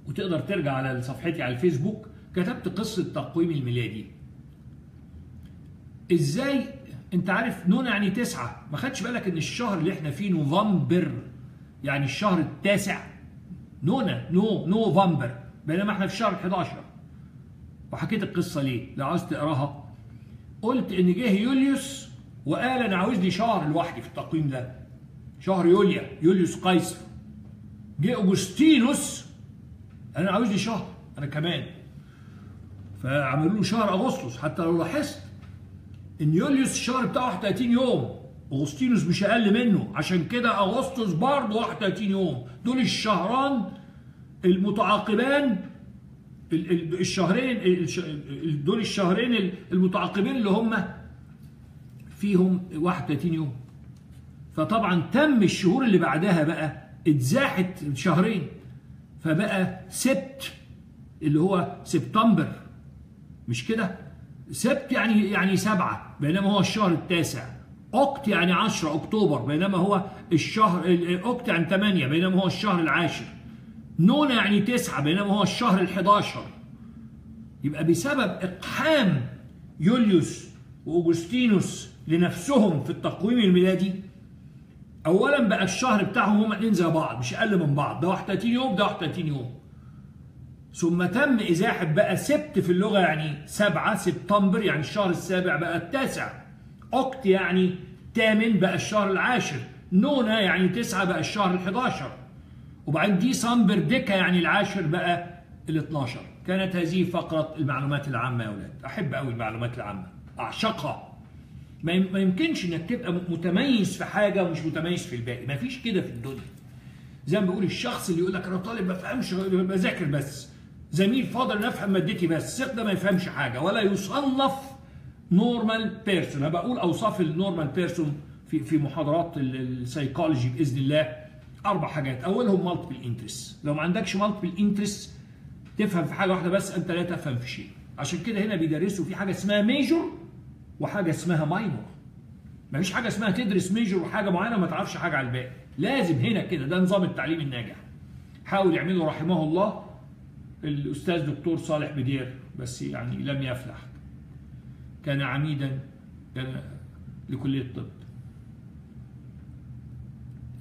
وتقدر ترجع على صفحتي على الفيسبوك كتبت قصة تقويم الميلادي. إزاي؟ أنت عارف nona يعني تسعة. ما خدش بالك إن الشهر اللي إحنا فيه نوفمبر يعني الشهر التاسع؟ nona نو نوفمبر. بينما إحنا في الشهر 11 وحكيت القصة ليه لو عاوز تقراها. قلت إن جه يوليوس وقال أنا عاوز لي شهر لوحدي في التقويم ده. شهر يوليا يوليوس قيصر. جه اوجستينوس أنا عاوز لي شهر أنا كمان. فعملوا له شهر أغسطس. حتى لو لاحظت إن يوليوس الشهر بتاعه 31 يوم أغسطينوس مش أقل منه. عشان كده أغسطس برضه 31 يوم. دول الشهران المتعاقبان الشهرين دول الشهرين المتعاقبين اللي هم فيهم 31 يوم. فطبعا تم الشهور اللي بعدها بقى اتزاحت شهرين. فبقى سبت اللي هو سبتمبر. مش كده؟ سبت يعني يعني سبعة بينما هو الشهر التاسع. أوكت يعني 10 أكتوبر بينما هو الشهر أوكت يعني 8 بينما هو الشهر العاشر. نونا يعني 9 بينما هو الشهر ال11 يبقى بسبب إقحام يوليوس وأوجستينوس لنفسهم في التقويم الميلادي أولا بقى الشهر بتاعهم هما اتنين زي بعض مش أقل من بعض ده 31 يوم ده 31 يوم. ثم تم إزاحة بقى سبت في اللغة يعني سبعة سبتمبر يعني الشهر السابع بقى التاسع. أوكت يعني تامن بقى الشهر العاشر. نونا يعني تسعة بقى الشهر الحداشر. وبعدين ديسمبر ديكا يعني العاشر بقى ال 12 كانت هذه فقرة المعلومات العامة يا أولاد. أحب أوي المعلومات العامة. أعشقها. ما يمكنش إنك تبقى متميز في حاجة ومش متميز في الباقي. ما فيش كده في الدنيا. زي ما بقول الشخص اللي يقول لك أنا طالب ما بفهمش بذاكر بس. زميل فاضل افهم مادتي بس. الثقه ده ما يفهمش حاجة. ولا يصنف normal person أنا بقول أوصاف ال normal person في في محاضرات السيكولوجي بإذن الله. أربع حاجات. أولهم multiple interest لو ما عندكش multiple interest تفهم في حاجة واحدة بس أنت لا تفهم في شيء. عشان كده هنا بيدرسوا في حاجة اسمها major وحاجة اسمها minor ما فيش حاجة اسمها تدرس major وحاجة معينة وما تعرفش حاجة على الباقي. لازم هنا كده ده نظام التعليم الناجح. حاول يعمله رحمه الله الأستاذ دكتور صالح بدير بس يعني لم يفلح. كان عميدا كان لكلية الطب.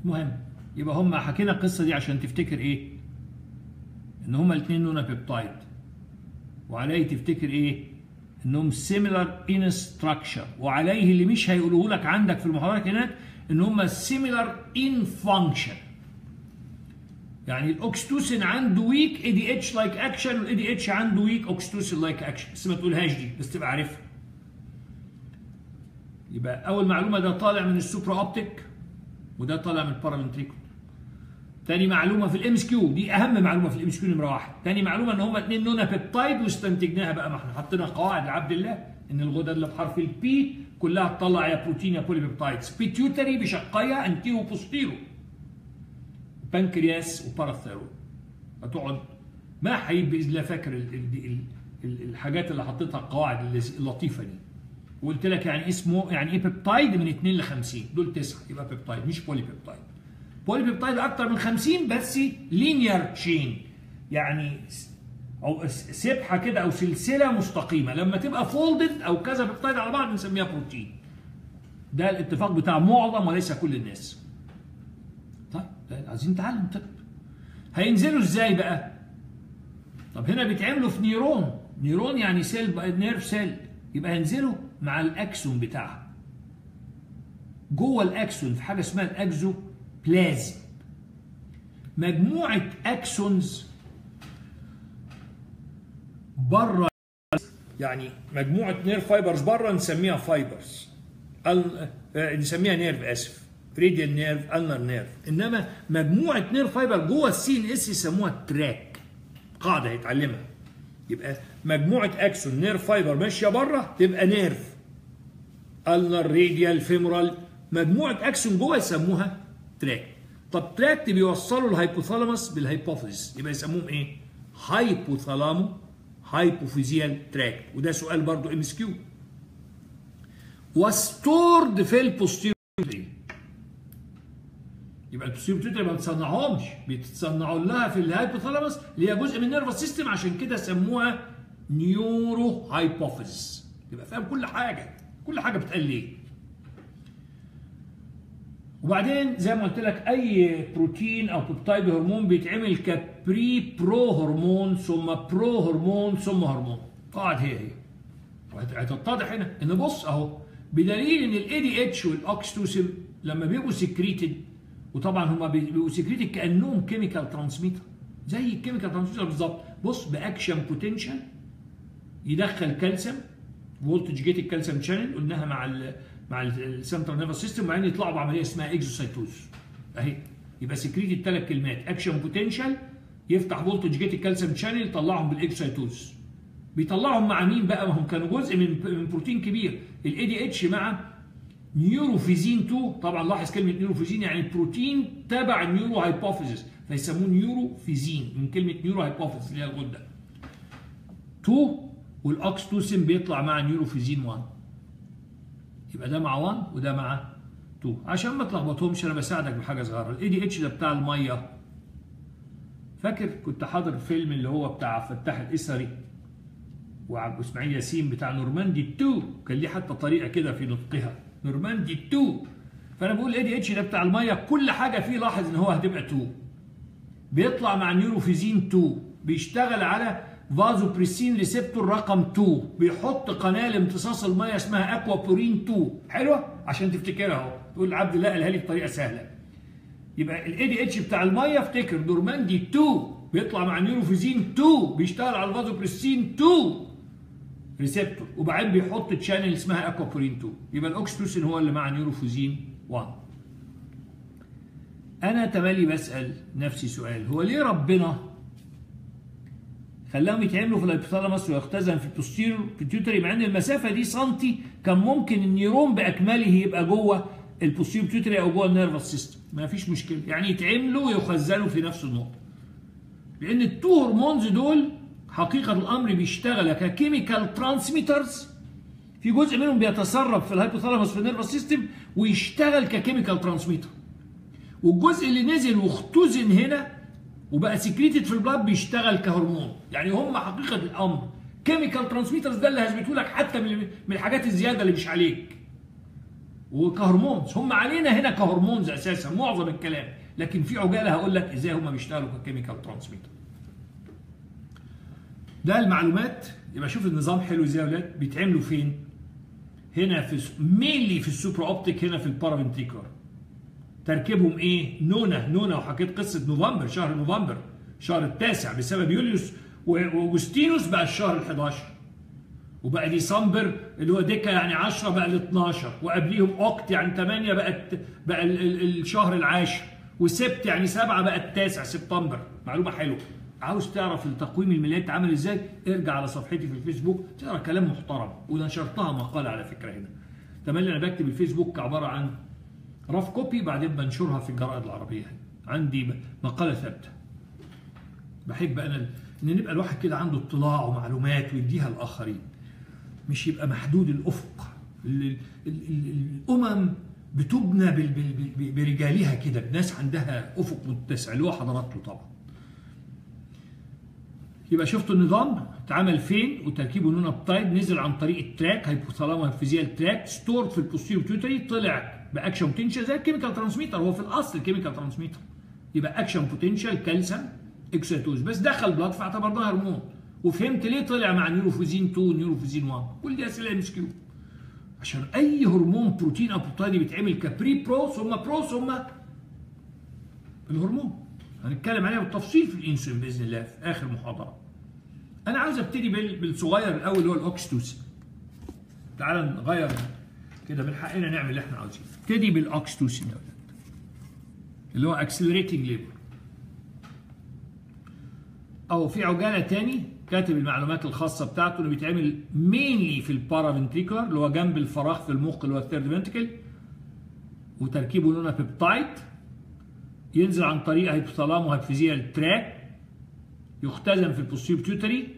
المهم يبقى هم حكينا القصة دي عشان تفتكر إيه؟ إن هما الاثنين نونا بيبتايد. وعليه تفتكر إيه؟ إنهم similar in structure. وعليه اللي مش هيقولوه لك عندك في المحاضرات هناك إن هم similar in function. يعني ال oxytocin عنده weak ADH like action وال ADH عنده weak oxytocin like action بس ما تقولهاش دي بس تبقى عارفها. يبقى أول معلومة ده طالع من ال supraoptic وده طالع من ال paraventricular تاني معلومة في ال MCQ دي أهم معلومة في ال MCQ نمرة واحد. تاني معلومة إن هما اثنين nonapeptide واستنتجناها بقى. ما إحنا حطينا قواعد العبد لله إن الغدد اللي بحرف ال P كلها تطلع يا بروتين يا polypeptides pituitary بشقيها anterior posterior pancreas و parathyroid هتقعد ما هيبقى بإذن الله فاكر ال ال ال الحاجات اللي حطيتها القواعد اللطيفة دي. وقلت لك يعني اسمه يعني إيه peptide من 2 ل 50 دول تسعة. يبقى peptide مش polypeptide polypeptide أكتر من 50 بس linear chain يعني أو سبحة كده أو سلسلة مستقيمة. لما تبقى folded أو كذا peptide على بعض بنسميها بروتين ده الاتفاق بتاع معظم وليس كل الناس. طيب عايزين نتعلم. طب هينزلوا إزاي بقى؟ طب هنا بيتعملوا في neuron. neuron يعني cell nerve cell يبقى هينزلوا مع ال axon بتاعها. جوه ال axon في حاجة اسمها ال axoplasm مجموعة axons بره يعني مجموعة nerve fibers بره نسميها fibers نسميها nerve آسف. radial nerve ulnar nerve إنما مجموعة nerve fiber جوه ال CNS يسموها tract قاعدة هيتعلمها يبقى مجموعة axon nerve fiber ماشية بره تبقى nerve ulnar radial femoral مجموعة axon جوه يسموها tract طب tract بيوصلوا ال hypothalamus بال hypophysis يبقى يسموهم إيه؟ hypothalamo hypophyseal tract وده سؤال برضو MCQ و stored في ال posterior يبقى ال posterior ما بتصنعهمش. بيتصنعوا لها في ال hypothalamus اللي هي جزء من ال nervous system عشان كده سموها neurohypophysis يبقى فاهم كل حاجة. كل حاجة بتقال ليه؟ وبعدين زي ما قلت لك أي بروتين أو peptide hormone بيتعمل ك pre-prohormone ثم prohormone ثم هرمون. قاعد هي هي. هتتضح هنا؟ إن بص أهو بدليل إن ال ADH وال oxytocin لما بيبقوا secreted وطبعا هما بيبقوا secreted كأنهم chemical transmitter زي ال chemical transmitter بالظبط. بص ب action potential يدخل calcium voltage-gated calcium channel قلناها مع مع ال central nervous system وبعدين يطلعوا بعملية اسمها exocytosis أهي. يبقى secreted الثلاث كلمات. action potential يفتح voltage-gated calcium channel يطلعهم بال exocytosis بيطلعهم مع مين بقى؟ ما هم كانوا جزء من من بروتين كبير. ال ADH مع neurophysin 2 طبعا لاحظ كلمة neurophysin يعني بروتين تبع ال neurohypophysis فيسموه neurophysin من كلمة neurohypophysis اللي هي الغدة. 2 وال oxytocin بيطلع مع neurophysin 1 يبقى ده مع 1 وده مع 2 عشان ما تلخبطهمش أنا بساعدك بحاجة صغيرة. ال ADH ده بتاع المية. فاكر كنت حاضر فيلم اللي هو بتاع فتاح القصري وعبد إسماعيل ياسين بتاع نورماندي 2 كان ليه حتى طريقة كده في نطقها. نورماندي 2 فأنا بقول ال ADH ده بتاع المية كل حاجة فيه لاحظ إن هو هتبقى 2 بيطلع مع neurophysin 2 بيشتغل على vasopressin receptor رقم 2 بيحط قناة لامتصاص المية اسمها aquaporin 2 حلوة؟ عشان تفتكرها أهو. تقول العبد لله قالها لي بطريقة سهلة. يبقى ال ADH بتاع المية افتكر نورماندي 2 بيطلع مع neurophysin 2 بيشتغل على الفازو بريسين 2 receptor. وبعدين بيحط channel اسمها aquaporin 2 يبقى ال oxytocin هو اللي مع neurophysin 1 أنا تملي بسأل نفسي سؤال. هو ليه ربنا خلاهم يتعملوا في ال hypothalamus ويختزن في ال posterior مع أن المسافة دي سنتي كان ممكن ال neuron بأكمله يبقى جوه ال posterior pituitary أو جوه ال nervous system. ما فيش مشكلة. يعني يتعملوا ويخزنوا في نفس النقطة. لأن ال two hormones دول حقيقة الأمر بيشتغل ك chemical transmitters. في جزء منهم بيتصرف في ال hypothalamus في ال nervous system ويشتغل ك chemical transmitter. والجزء اللي نزل واختزن هنا وبقى secreted في ال blood بيشتغل كهرمون. يعني هم حقيقة الأمر. chemical transmitters ده اللي هثبته لك حتى من الحاجات الزيادة اللي مش عليك. وك hormones. هم علينا هنا ك hormones أساسا معظم الكلام. لكن في عجالة هقول لك إزاي هم بيشتغلوا ك chemical transmitter ده المعلومات. يبقى شوف النظام حلو إزاي يا ولاد. بيتعملوا فين؟ هنا في mainly في ال supraoptic هنا في ال paraventricular تركيبهم إيه؟ nona nona وحكيت قصة نوفمبر شهر نوفمبر شهر التاسع بسبب يوليوس واوجستينوس بقى الشهر ال 11 وبقى ديسمبر اللي هو deca يعني 10 بقى ال 12 وقبليهم oct يعني 8 بقت بقى ال ال الشهر العاشر. و sept يعني 7 بقى التاسع سبتمبر. معلومة حلوة. عاوز تعرف التقويم الميلادي اتعمل إزاي؟ ارجع على صفحتي في الفيسبوك تقرأ كلام محترم. ونشرتها مقالة على فكرة هنا. تملي أنا بكتب الفيسبوك عبارة عن rough copy بعدين بنشرها في الجرائد العربية. عندي مقالة ثابتة. بحب أنا إن نبقى الواحد كده عنده اطلاع ومعلومات ويديها الآخرين مش يبقى محدود الأفق. الأمم بتبنى برجالها كده. بناس عندها أفق متسع. اللي هو حضراتكم طبعا. يبقى شفتوا النظام؟ اتعمل فين؟ وتركيبه nonapeptide. نزل عن طريق ال tract hypothalamo hypophyseal tract stored في ال posterior pituitary طلع ب action potential زي ال chemical transmitter هو في الأصل chemical transmitter يبقى action potential calcium exocytosis بس دخل blood فاعتبرناه هرمون. وفهمت ليه طلع مع neurophysin 2 neurophysin 1 كل دي أسئلة MCQ. عشان أي هرمون بروتين أو بروتين بيتعمل ك pre-pro ثم pro ثم الهرمون. هنتكلم عليها بالتفصيل في الإنسولين بإذن الله في آخر محاضرة. أنا عاوز أبتدي بالصغير الأول اللي هو ال oxytocin تعال نغير كده من حقنا نعمل اللي إحنا عاوزينه. ابتدي بال oxytocin يا ولاد اللي هو accelerating labor أو في عجالة تاني كاتب المعلومات الخاصة بتاعته انه بيتعمل mainly في ال paraventricular اللي هو جنب الفراغ في المخ اللي هو ال third ventricle وتركيبه nonapeptide ينزل عن طريق hypothalamo hypophyseal tract يختزن في ال posterior pituitary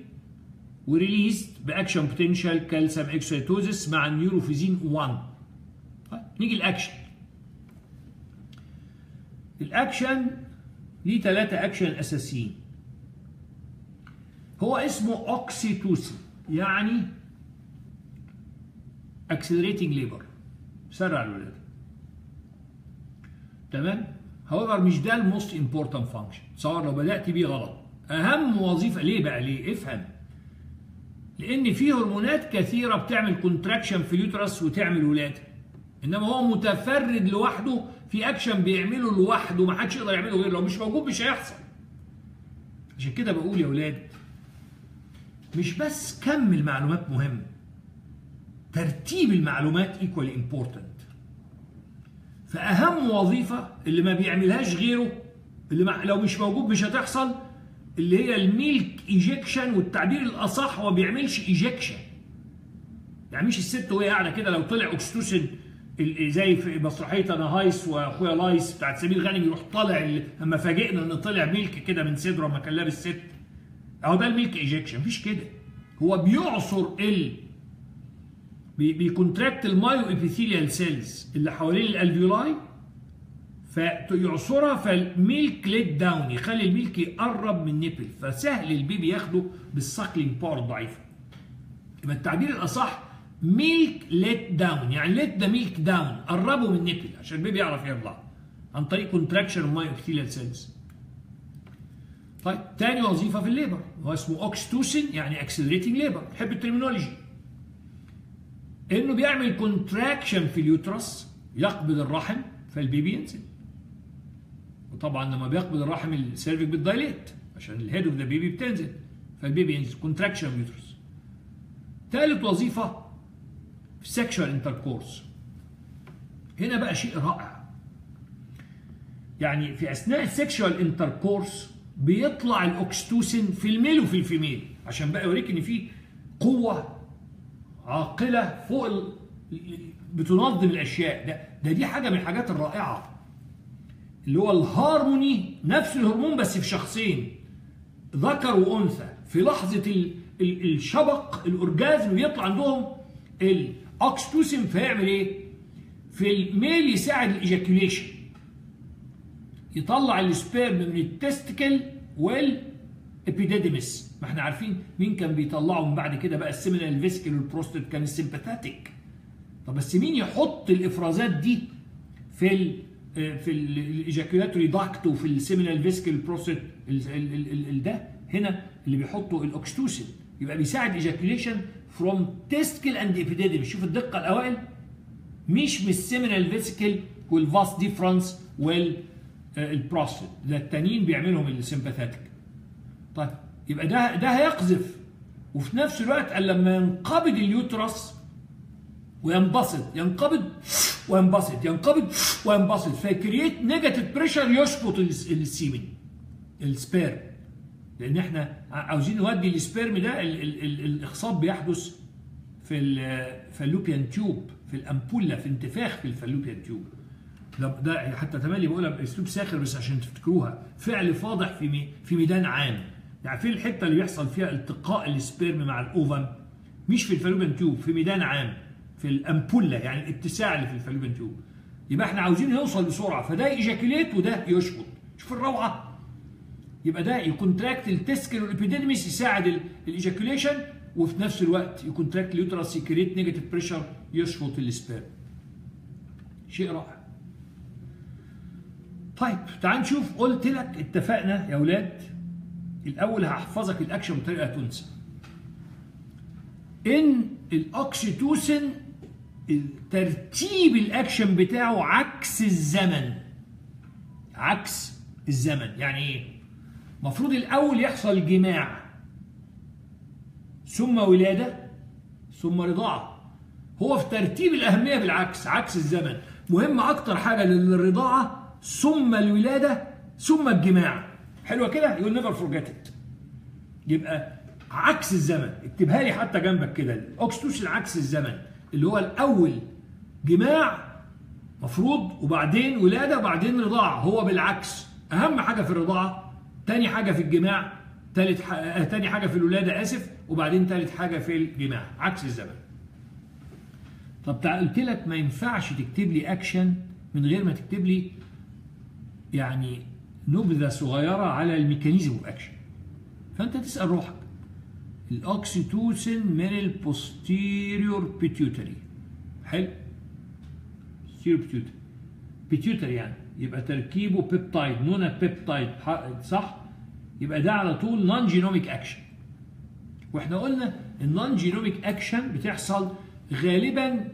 و released ب action potential calcium exocytosis مع ال neurophysin 1 طيب نيجي ال action ال action ليه ثلاثة أكشن أساسيين. هو اسمه oxytocin يعني accelerating labor سرع الولادة. تمام؟ However مش ده ال most important function تصور لو بدأت بيه غلط. أهم وظيفة ليه بقى؟ ليه؟ افهم. لأن في هرمونات كثيرة بتعمل contraction في ال uterus وتعمل ولادة. انما هو متفرد لوحده في اكشن بيعمله لوحده ما حدش يقدر يعمله غيره. لو مش موجود مش هيحصل. عشان كده بقول يا ولاد مش بس كم المعلومات مهم ترتيب المعلومات equally important فأهم وظيفة اللي ما بيعملهاش غيره اللي لو مش موجود مش هتحصل اللي هي ال milk ejection والتعبير الأصح هو ما بيعملش ejection يعني مش الست وهي قاعدة كده لو طلع oxytocin زي في مسرحية أنا هايس وأخويا لايس بتاعت سمير غانم يروح طالع لما فاجئنا إن طلع milk كده من صدره لما كان لابس ست. أهو ده ال milk ejection مفيش كده. هو بيعصر ال بي contract ال myoepithelial cells اللي حوالين ال alveoli فيعصرها فال milk let down يخلي ال milk يقرب من ال nipple فسهل ال baby ياخده بال suckling power الضعيفه يبقى التعبير الأصح milk let down. يعني let the milk down قربه من ال nipple عشان ال baby يعرف يرضع عن طريق contraction ال myoepithelial cells طيب تاني وظيفة في ال labor. هو اسمه oxytocin يعني accelerating labor بحب ال terminology. إنه بيعمل contraction في ال uterus يقبض الرحم فال baby ينزل. وطبعا لما بيقبض الرحم ال cervix بت dilate عشان ال head of the baby بتنزل فال baby ينزل contraction uterus ثالث وظيفة في ال sexual intercourse هنا بقى شيء رائع. يعني في أثناء ال sexual intercourse بيطلع ال oxytocin في ال male وفي ال female عشان بقى يوريك إن في قوة عاقلة فوق ال... بتنظم الأشياء. ده ده دي حاجة من الحاجات الرائعة. اللي هو الهارموني نفس الهرمون بس في شخصين ذكر وأنثى. في لحظة ال... ال... الشبق ال orgasm بيطلع عندهم ال oxytocin فيعمل إيه؟ في ال male يساعد ال ejaculation. يطلع ال sperm من ال testicle وال epididymis. ما إحنا عارفين مين كان بيطلعهم بعد كده بقى ال seminal vesicle وال prostate كان ال sympathetic طب بس مين يحط الإفرازات دي في في ال ejaculatory duct وفي ال seminal vesicle prostate ده هنا اللي بيحطوا ال oxytocin يبقى بيساعد ejaculation from testicle and epididymis شوف الدقة الأوائل. مش من ال seminal vesicle وال vas deferens وال ال prostate ده التانيين بيعملهم ال sympathetic طيب يبقى ده ده هيقذف. وفي نفس الوقت لما ينقبض ال uterus وينبسط ينقبض وينبسط ينقبض وينبسط. في create negative pressure يشفط ال semen ال sperm. لأن إحنا عاوزين نودي ال sperm ده ال ال ال الإخصاب بيحدث في ال fallopian tube في ال ampulla في انتفاخ في ال fallopian tube. ده, ده حتى تملي بقولها بأسلوب ساخر بس عشان تفتكروها. فعل فاضح في في ميدان عام. يعني في الحتة اللي بيحصل فيها التقاء ال sperm مع ال ovum مش في ال fallopian tube في ميدان عام. في ال ampulla يعني الاتساع اللي في ال fallopian tube يبقى إحنا عاوزين يوصل بسرعة فده ejaculate وده يشفط شوف الروعة. يبقى ده ي contract ال testicle وال epididymis يساعد ال ejaculation وفي نفس الوقت ي contract ال uterus ي create negative pressure يشفط ال sperm. شيء رائع. طيب تعال نشوف. قلت لك اتفقنا يا أولاد الأول هحفظك الأكشن بطريقة تنسى إن الأوكسيتوسين ترتيب الأكشن بتاعه عكس الزمن. عكس الزمن. يعني إيه؟ المفروض الأول يحصل جماع. ثم ولادة ثم رضاعة. هو في ترتيب الأهمية بالعكس عكس الزمن. مهم أكتر حاجة للرضاعة ثم الولادة ثم الجماع. حلوة كده؟ يقول never forget يبقى عكس الزمن. اكتبها لي حتى جنبك كده. الاوكسيتوسين عكس الزمن. اللي هو الأول جماع مفروض وبعدين ولادة وبعدين رضاعه هو بالعكس أهم حاجة في الرضاعة تاني حاجة في الجماع تالت. آه، تاني حاجة في الولادة آسف وبعدين تالت حاجة في الجماع عكس الزمن. طب قلت لك ما ينفعش تكتب لي اكشن من غير ما تكتب لي يعني نبذة صغيرة على ال mechanism of action فأنت تسأل روحك. الأوكسيتوسين من ال posterior pituitary حلو. Posterior pituitary. pituitary يعني. يبقى تركيبه peptide nonapeptide صح؟ يبقى ده على طول non-genomic action وإحنا قلنا ال non-genomic action بتحصل غالبا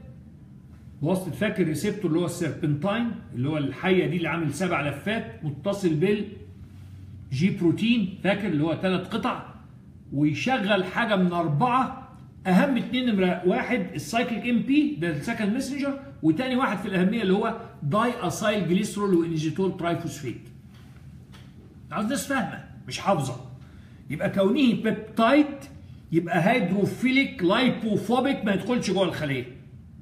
بواسطه فاكر ال receptor اللي هو ال serpentine اللي هو الحية دي اللي عامل سبع لفات متصل بال G protein فاكر اللي هو ثلاث قطع؟ ويشغل حاجة من أربعة. أهم اثنين نمره واحد ال cyclic AMP ده ال second messenger وتاني واحد في الأهمية اللي هو diacylglycerol و inositol triphosphate عاوز ناس فاهمة مش حافظة. يبقى كونه peptide يبقى hydrophilic lipophobic ما يدخلش جوه الخلية.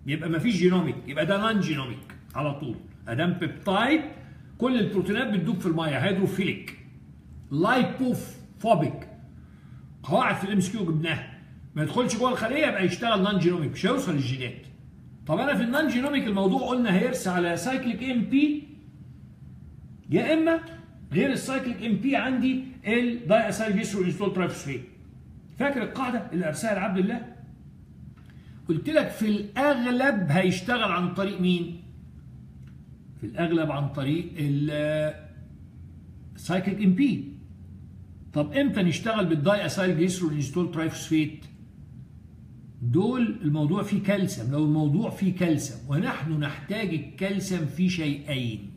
يبقى ما فيش genomic يبقى ده non-genomic على طول. أدام peptide كل البروتينات بتدوب في المية. hydrophilic lipophobic قواعد في ال MCQ جبناها ما يدخلش جوه الخلية يبقى يشتغل non-genomic مش هيوصل للجينات. طب أنا في ال non-genomic الموضوع قلنا هيرسى على cyclic AMP يا إما غير ال cyclic AMP عندي ال diacylglycerol inositol triphosphate فاكر القاعدة اللي ارساها العبد لله؟ قلت لك في الأغلب هيشتغل عن طريق مين؟ في الأغلب عن طريق ال cyclic AMP طب إمتى نشتغل بال diacylglycerol inositol triphosphate؟ دول الموضوع فيه كالسيوم. لو الموضوع فيه كالسيوم ونحن نحتاج الكالسيوم في شيئين.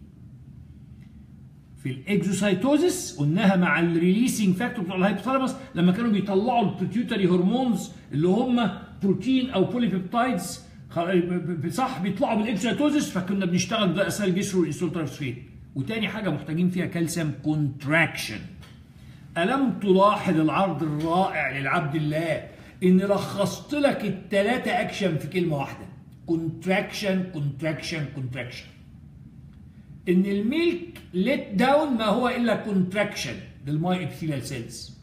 في ال exocytosis قلناها مع ال releasing factor بتوع ال hypothalamus لما كانوا بيطلعوا ال pituitary hormones اللي هم بروتين أو polypeptides. صح بيطلعوا بال exocytosis فكنا بنشتغل بال diacylglycerol triphosphate. وتاني حاجة محتاجين فيها كالسيوم contraction. ألم تلاحظ العرض الرائع للعبد لله ان لخصت لك الثلاثه أكشن في كلمة واحدة؟ contraction contraction contraction إن ال milk let down ما هو إلا contraction لل myoepithelial cells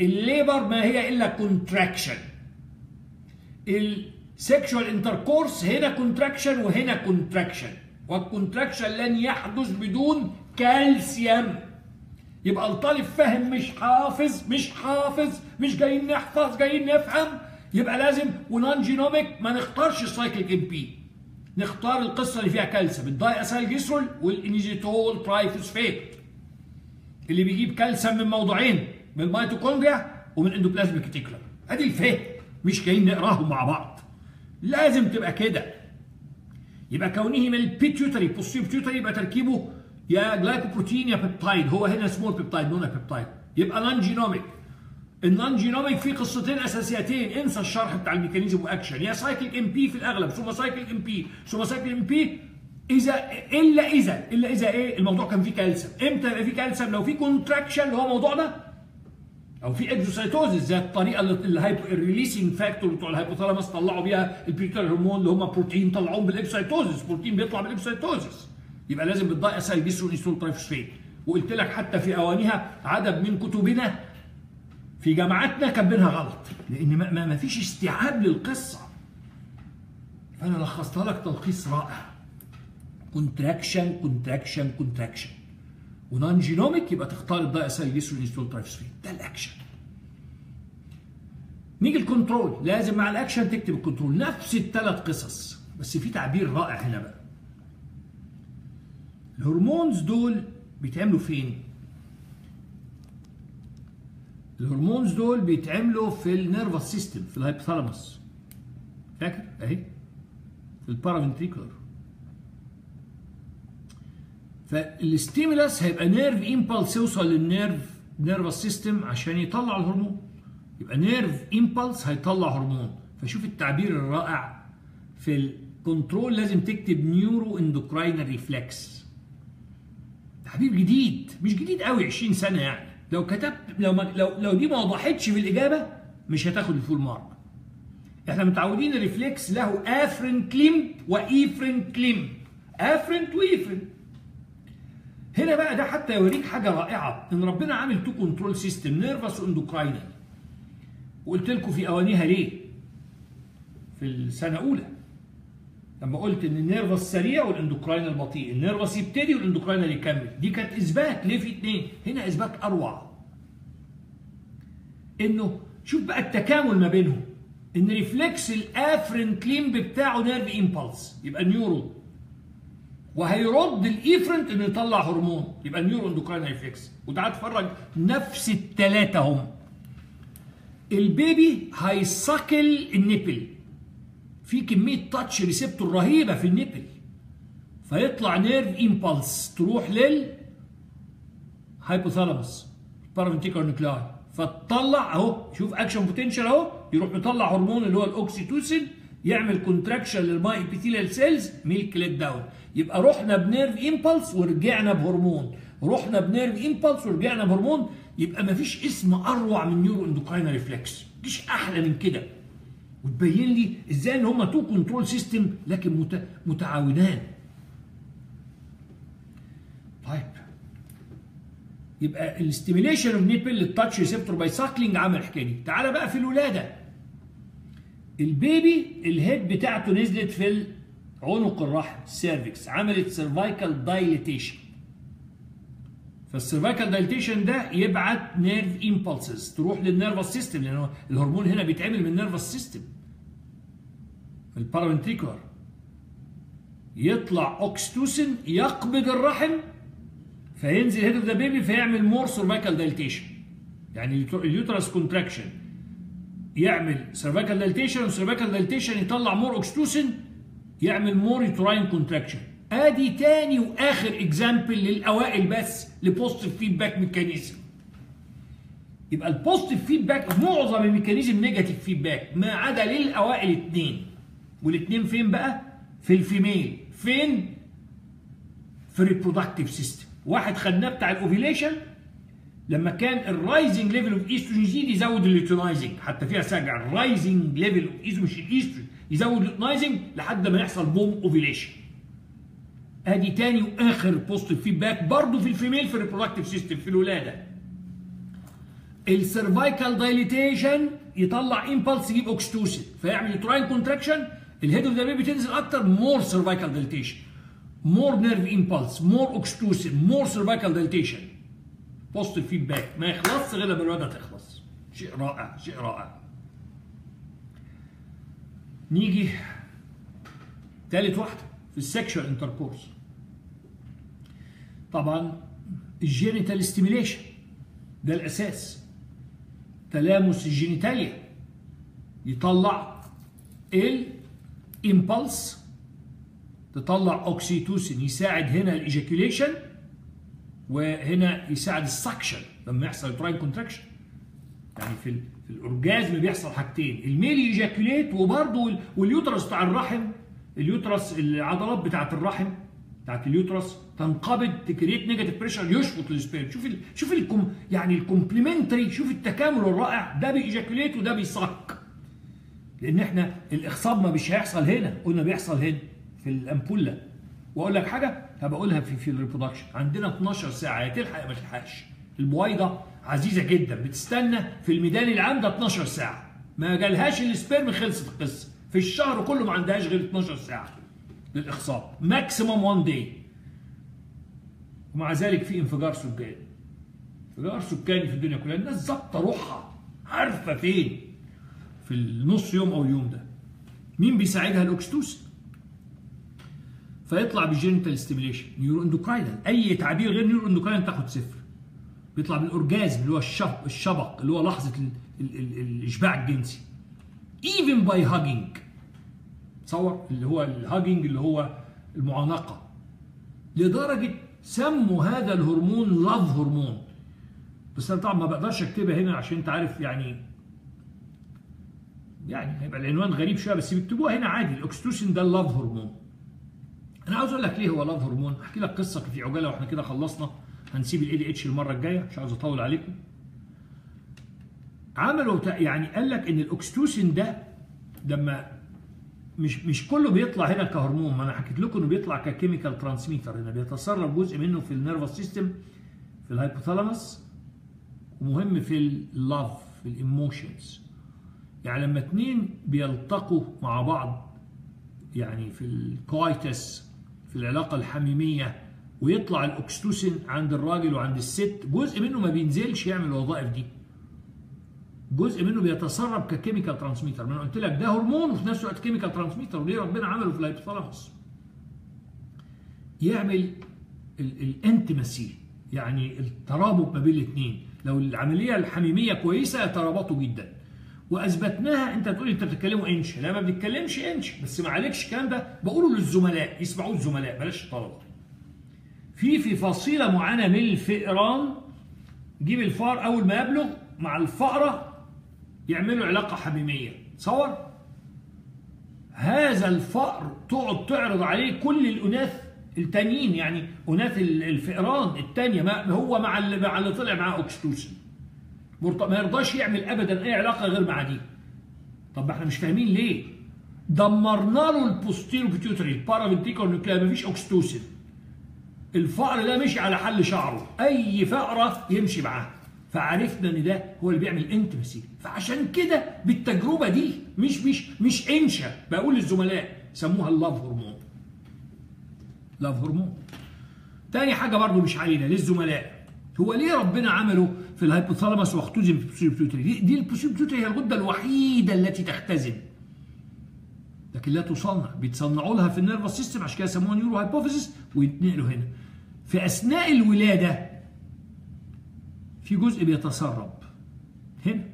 ال labour ما هي إلا contraction ال sexual intercourse هنا contraction وهنا contraction وال contraction لن يحدث بدون كالسيوم. يبقى الطالب فاهم مش حافظ مش حافظ مش جايين نحفظ جايين نفهم. يبقى لازم و non-genomic ما نختارش ال cyclic AMP. نختار القصة اللي فيها كالسيوم. ال diacylglycerol وال inositol triphosphate. اللي بيجيب كالسيوم من موضعين من الميتوكوندريا ومن endoplasmic reticulum أدي الفهم. مش جايين نقراهم مع بعض. لازم تبقى كده. يبقى كونه من ال pituitary posterior pituitary يبقى تركيبه يا glycoprotein يا peptide هو هنا small peptide nonapeptide يبقى non-genomic ال non-genomic فيه قصتين أساسيتين. انسى الشرح بتاع ال mechanism of action يا cyclic AMP في الأغلب. ثم cyclic AMP ثم cyclic AMP إذا إلا إذا إلا إذا إيه؟ الموضوع كان فيه كالسيوم. إمتى يبقى فيه كالسيوم؟ لو في contraction اللي هو موضوعنا أو في exocytosis زي الطريقة اللي ال releasing factor بتوع ال hypothalamus طلعوا بيها ال pituitary hormone اللي هم بروتين طلعوهم بال exocytosis بروتين بيطلع بال exocytosis يبقى لازم بال diacylglycerol inositol triphosphate وقلت لك حتى في أوانيها عدد من كتبنا في جامعاتنا كاتبينها غلط لأن ما, فيش استيعاب للقصة. فأنا لخصتها لك تلخيص رائع. contraction contraction contraction و non genomic يبقى تختار ال diacylglycerol inositol triphosphate ده الأكشن. نيجي ال control. لازم مع الأكشن تكتب ال control. نفس الثلاث قصص. بس في تعبير رائع هنا بقى. ال hormones دول بيتعملوا فين؟ ال hormones دول بيتعملوا في ال nervous system في ال hypothalamus فاكر؟ اهي. في ال paraventricular. فال stimulus هيبقى nerve impulse يوصل لل nerve nervous system عشان يطلع الهرمون. يبقى nerve impulse هيطلع هرمون. فشوف التعبير الرائع في ال control لازم تكتب neuroendocrine reflex. تعبير جديد مش جديد قوي 20 سنة يعني. لو كتبت لو ما لو لو دي ما وضحتش في الإجابة مش هتاخد ال full mark. إحنا متعودين ال reflex له afferent limb و efferent limb afferent و efferent هنا بقى ده حتى يوريك حاجة رائعة. إن ربنا عامل two control system nervous و endocrinal. وقلت لكم في أوانيها ليه؟ في السنة اولى لما قلت إن ال nervous سريع وال endocrinal بطيء ال nervous يبتدي وال endocrinal يكمل. دي كانت إثبات ليه في اتنين؟ هنا إثبات أروع. إنه شوف بقى التكامل ما بينهم. إن reflex ال afferent limb بتاعه nerve impulse يبقى neuro وهيرد ال efferent إنه يطلع هرمون يبقى neuroendocrine reflex وتعال تتفرج نفس الثلاثه هم. ال baby هيسكل ال nipple في كمية touch receptor رهيبة في ال nipple فيطلع nerve impulse تروح لل hypothalamus paraventricular nuclei فتطلع أهو شوف action potential أهو يروح مطلع هرمون اللي هو ال oxytocin يعمل contraction لل myoepithelial cells milk let down يبقى رحنا ب nerve impulse ورجعنا بهرمون. رحنا ب nerve impulse ورجعنا بهرمون يبقى ما فيش اسم أروع من neuroendocrine reflex مفيش أحلى من كده. وتبين لي إزاي إن هما two control system لكن مت... متعاونان. طيب. يبقى ال stimulation of nipple لل touch receptor by suckling عمل الحكاية دي. تعالى بقى في الولادة. ال baby ال head بتاعته نزلت في عنق الرحم ال cervix عملت cervical dilatation فال cervical dilatation ده يبعت nerve impulses تروح لل nervous system لأن الهرمون هنا بيتعمل من ال nervous system. ال paraventricular. يطلع oxytocin يقبض الرحم فينزل head of the baby فيعمل more cervical dilatation. يعني ال uterus contraction. يعمل cervical dilatation وال cervical dilatation يطلع more oxytocin يعمل more uterine contraction. ادي تاني واخر example للاوائل بس ل positive feedback mechanism. يبقى ال positive feedback معظم ال mechanism negative feedback ما عدا للاوائل اثنين والاثنين فين بقى؟ في ال female. فين؟ في ال reproductive system واحد خدناه بتاع ال ovulation. لما كان ال rising level of estrogen يزيد يزود ال luteinizing حتى فيها سجع. ال rising level of estrogen يزود ال luteinizing لحد ما يحصل boom ovulation ادي تاني واخر positive feedback برضه في ال female في ال reproductive system في الولادة. ال cervical dilatation يطلع impulse يجيب oxytocin فيعمل uterine contraction ال head of the baby تنزل أكتر more cervical dilatation more nerve impulse more oxytocin more cervical dilatation positive feedback ما يخلصش غير لما الولاده تخلص. شيء رائع شيء رائع. نيجي ثالث واحدة. في ال sexual intercourse طبعا ال genital stimulation ده الأساس. تلامس ال genitalia يطلع ال impulse تطلع oxytocin يساعد هنا ال ejaculation وهنا يساعد ال suction لما يحصل uterine contraction يعني في في ال orgasm بيحصل حاجتين ال male ejaculate وبرضه وال uterus بتاع الرحم ال uterus العضلات بتاعت الرحم بتاعت ال uterus تنقبض ت create negative pressure يشفط ال sperm شوف ال شوف الكم يعني ال complementary شوف التكامل الرائع. ده بي ejaculate وده بي suck لأن إحنا الإخصاب ما مش هيحصل هنا. قلنا بيحصل هنا في ال ampulla وأقول لك حاجة هبقولها في في ال reproduction عندنا 12 ساعة يا تلحق يا ما تلحقش. البويضة عزيزة جدا بتستنى في الميدان العام ده 12 ساعة. ما جالهاش ال sperm خلصت القصة. في الشهر كله ما عندهاش غير 12 ساعة للإخصاب. maximum 1 day ومع ذلك في انفجار سكاني. انفجار سكاني في الدنيا كلها. الناس ظابطة روحها. عارفة فين؟ في النص يوم أو اليوم ده. مين بيساعدها؟ ال oxytocin فيطلع بال genital stimulation. neuroendocrinal أي تعبير غير neuroendocrinal تاخد صفر. بيطلع بال orgasm اللي هو الشبق اللي هو لحظة ال ال ال الإشباع الجنسي. Even by hugging. تصور اللي هو الهاجنج اللي هو المعانقة. لدرجة سموا هذا الهرمون love hormone بس أنا طبعا ما بقدرش أكتبها هنا عشان أنت عارف يعني يعني هيبقى العنوان غريب شوية بس بيكتبوها هنا عادي ال oxytocin ده ال love hormone أنا عاوز أقول لك ليه هو love hormone أحكي لك قصة في عجالة وإحنا كده خلصنا. هنسيب ADH المرة الجاية مش عاوز أطول عليكم. عملوا يعني قال لك إن ال oxytocin ده لما مش مش كله بيطلع هنا كهرمون ما أنا حكيت لكم إنه بيطلع ك chemical transmitter. هنا بيتصرف جزء منه في ال nervous system في ال hypothalamus ومهم في ال love في ال emotions يعني لما اتنين بيلتقوا مع بعض يعني في ال coitus في العلاقة الحميمية ويطلع ال oxytocin عند الراجل وعند الست جزء منه ما بينزلش يعمل الوظائف دي. جزء منه بيتسرب ك chemical transmitter. ما أنا قلت لك ده هرمون وفي نفس الوقت chemical transmitter وليه ربنا عمله في ال hypothalamus يعمل الانتمسي يعني الترابط ما بين الاثنين لو العملية الحميمية كويسة يترابطوا جدا. وأثبتناها أنت تقول أنت بتتكلموا إنش. لا ما بنتكلمش إنش بس ما عليكش الكلام ده. بقوله للزملاء يسمعوه الزملاء بلاش الطلبة. في في فصيلة معينه من الفئران. جيب الفار أول ما يبلغ مع الفأرة يعملوا علاقة حميمية. تصور؟ هذا الفأر تقعد تعرض عليه كل الأناث التانيين يعني أناث الفئران التانية ما هو مع اللي, مع اللي طلع معاه oxytocin ما يرضاش يعمل أبدا أي علاقة غير مع دي. طب ما إحنا مش فاهمين ليه؟ دمرنا له ال posterior pituitary ال paraventricular nuclei مفيش oxytocin الفأر ده مشي على حل شعره. أي فأرة يمشي معاها فعرفنا إن ده هو اللي بيعمل intimacy فعشان كده بالتجربة دي مش مش مش إنشا بقول للزملاء سموها ال love hormone love hormone تاني حاجة برضو مش علينا للزملاء. هو ليه ربنا عمله في ال hypothalamus واختزن في ال posterior pituitary دي, دي هي الغدة الوحيدة التي تختزن لكن لا تصنع بيتصنعوا لها في ال nervous system عشان كده سموها neurohypophysis ويتنقلوا هنا. في أثناء الولادة في جزء بيتسرب. هنا.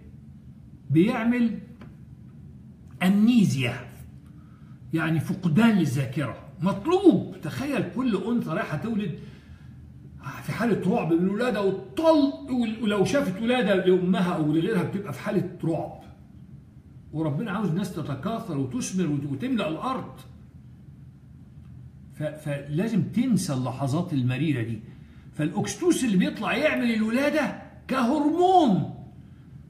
بيعمل امنيزيا يعني فقدان للذاكرة. مطلوب. تخيل كل أنثى رايحة تولد في حالة رعب من الولاده والطلق ولو شافت ولاده لأمها أو لغيرها بتبقى في حالة رعب. وربنا عاوز الناس تتكاثر وتثمر وتملأ الأرض. فلازم تنسى اللحظات المريرة دي. فال oxytocin اللي بيطلع يعمل الولاده كهرمون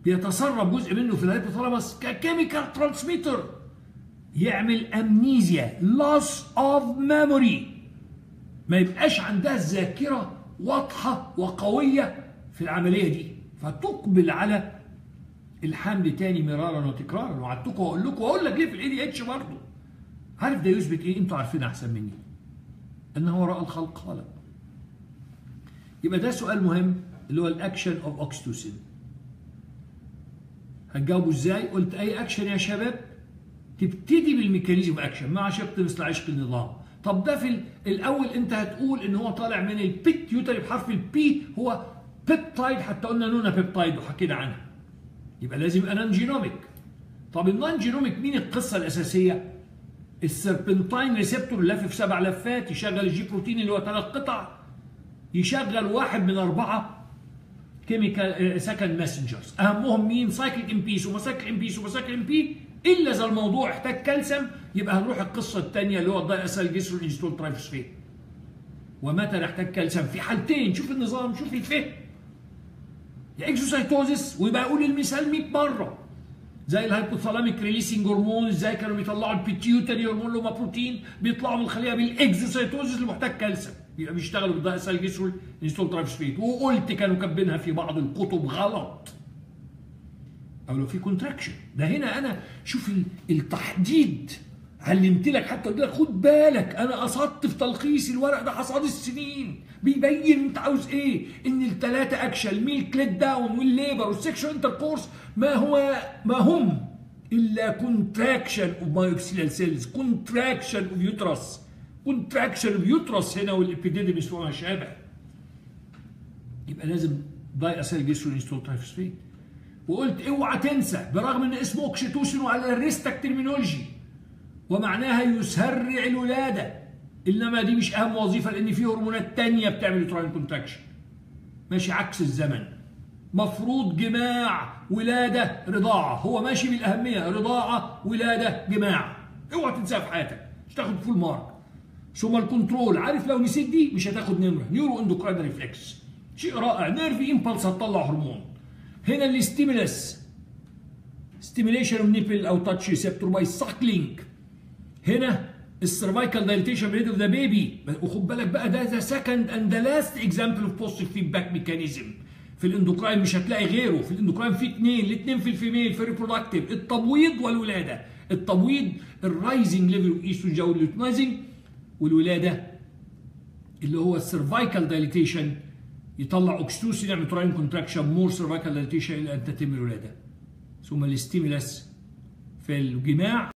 بيتسرب جزء منه في ال hypothalamus ك chemical transmitter يعمل amnesia loss of memory ما يبقاش عندها الذاكرة واضحة وقوية في العملية دي. فتقبل على الحمل تاني مرارا وتكرارا. وعدتكم وأقول لكم وأقول لك ليه في ال ADH برضه. عارف ده يثبت إيه؟ أنتوا عارفين أحسن مني. انه وراء الخلق خلق. يبقى ده سؤال مهم. اللي هو الأكشن اوف اوكستوسين هتجاوبوا إزاي؟ قلت أي أكشن يا شباب؟ تبتدي بالميكانيزم اكشن مع شق مثل عشق النظام. طب ده في الأول أنت هتقول إن هو طالع من البيت يوتري بحرف البي هو بيبتايد حتى قلنا نونا بيبتايد وحكينا عنها. يبقى لازم يبقى نون جينوميك طب النون جينوميك مين القصة الأساسية؟ ال serpentine receptor لف في سبع لفات يشغل ال G protein اللي هو ثلاث قطع يشغل واحد من أربعة chemical second messengers أهمهم مين؟ cyclic AMP ثم cyclic AMP ثم cyclic AMP إلا إذا الموضوع احتاج كالسيوم يبقى هنروح القصة الثانية اللي هو ال diacylglycerol inositol triphosphate ومتى نحتاج كالسيوم؟ في حالتين. شوف النظام شوف الفهم. يا exocytosis ويبقى أقول المثال 100 مرة. زي ال hypothalamic releasing hormone إزاي كانوا بيطلعوا ال pituitary hormone هما بروتين بيطلعوا من الخلية بال exocytosis اللي محتاج كالسيوم. بيشتغلوا بال diacylglycerol inositol triphosphate وقلت كانوا كاتبينها في بعض الكتب غلط. أو لو في contraction ده هنا أنا شوف التحديد. علمت لك حتى قلت لك خد بالك أنا قصدت في تلخيص الورق ده حصاد السنين بيبين أنت عاوز إيه؟ إن الثلاثه action ال milk let down وال labor وال sexual intercourse ما هو ما هم إلا contraction of myoepithelial cells contraction of uterus contraction of uterus هنا وال epididymis وما شابة. يبقى لازم diacylglycerol inositol triphosphate وقلت اوعى تنسى برغم إن اسمه oxytocin وعلى الريستك terminology ومعناها يسرع الولادة. إنما دي مش أهم وظيفة لأن في هرمونات تانية بتعمل uterine contraction ماشي عكس الزمن. مفروض جماع ولادة رضاعة. هو ماشي بالأهمية رضاعة ولادة جماع. اوعى تنساها في حياتك. مش تاخد full mark ثم ال control؟ عارف لو نسيت دي مش هتاخد نمرة. neuroendocrine reflex شيء رائع. nerve impulse هتطلع هرمون. هنا ال stimulus stimulation of nipple أو touch receptor by suckling. هنا ال cervical dilatation rate of the baby. وخد بالك بقى ده the second and the last example of positive feedback mechanism في ال endocrine مش هتلاقي غيره. في ال endocrine في اثنين الاثنين في ال female في ال reproductive التبويض والولادة. التبويض ال rising level of estrogen أو والولادة اللي هو ال cervical dilatation يطلع oxytocin uterine contraction more cervical dilatation إلى أن تتم الولادة. ثم ال stimulus في الجماع.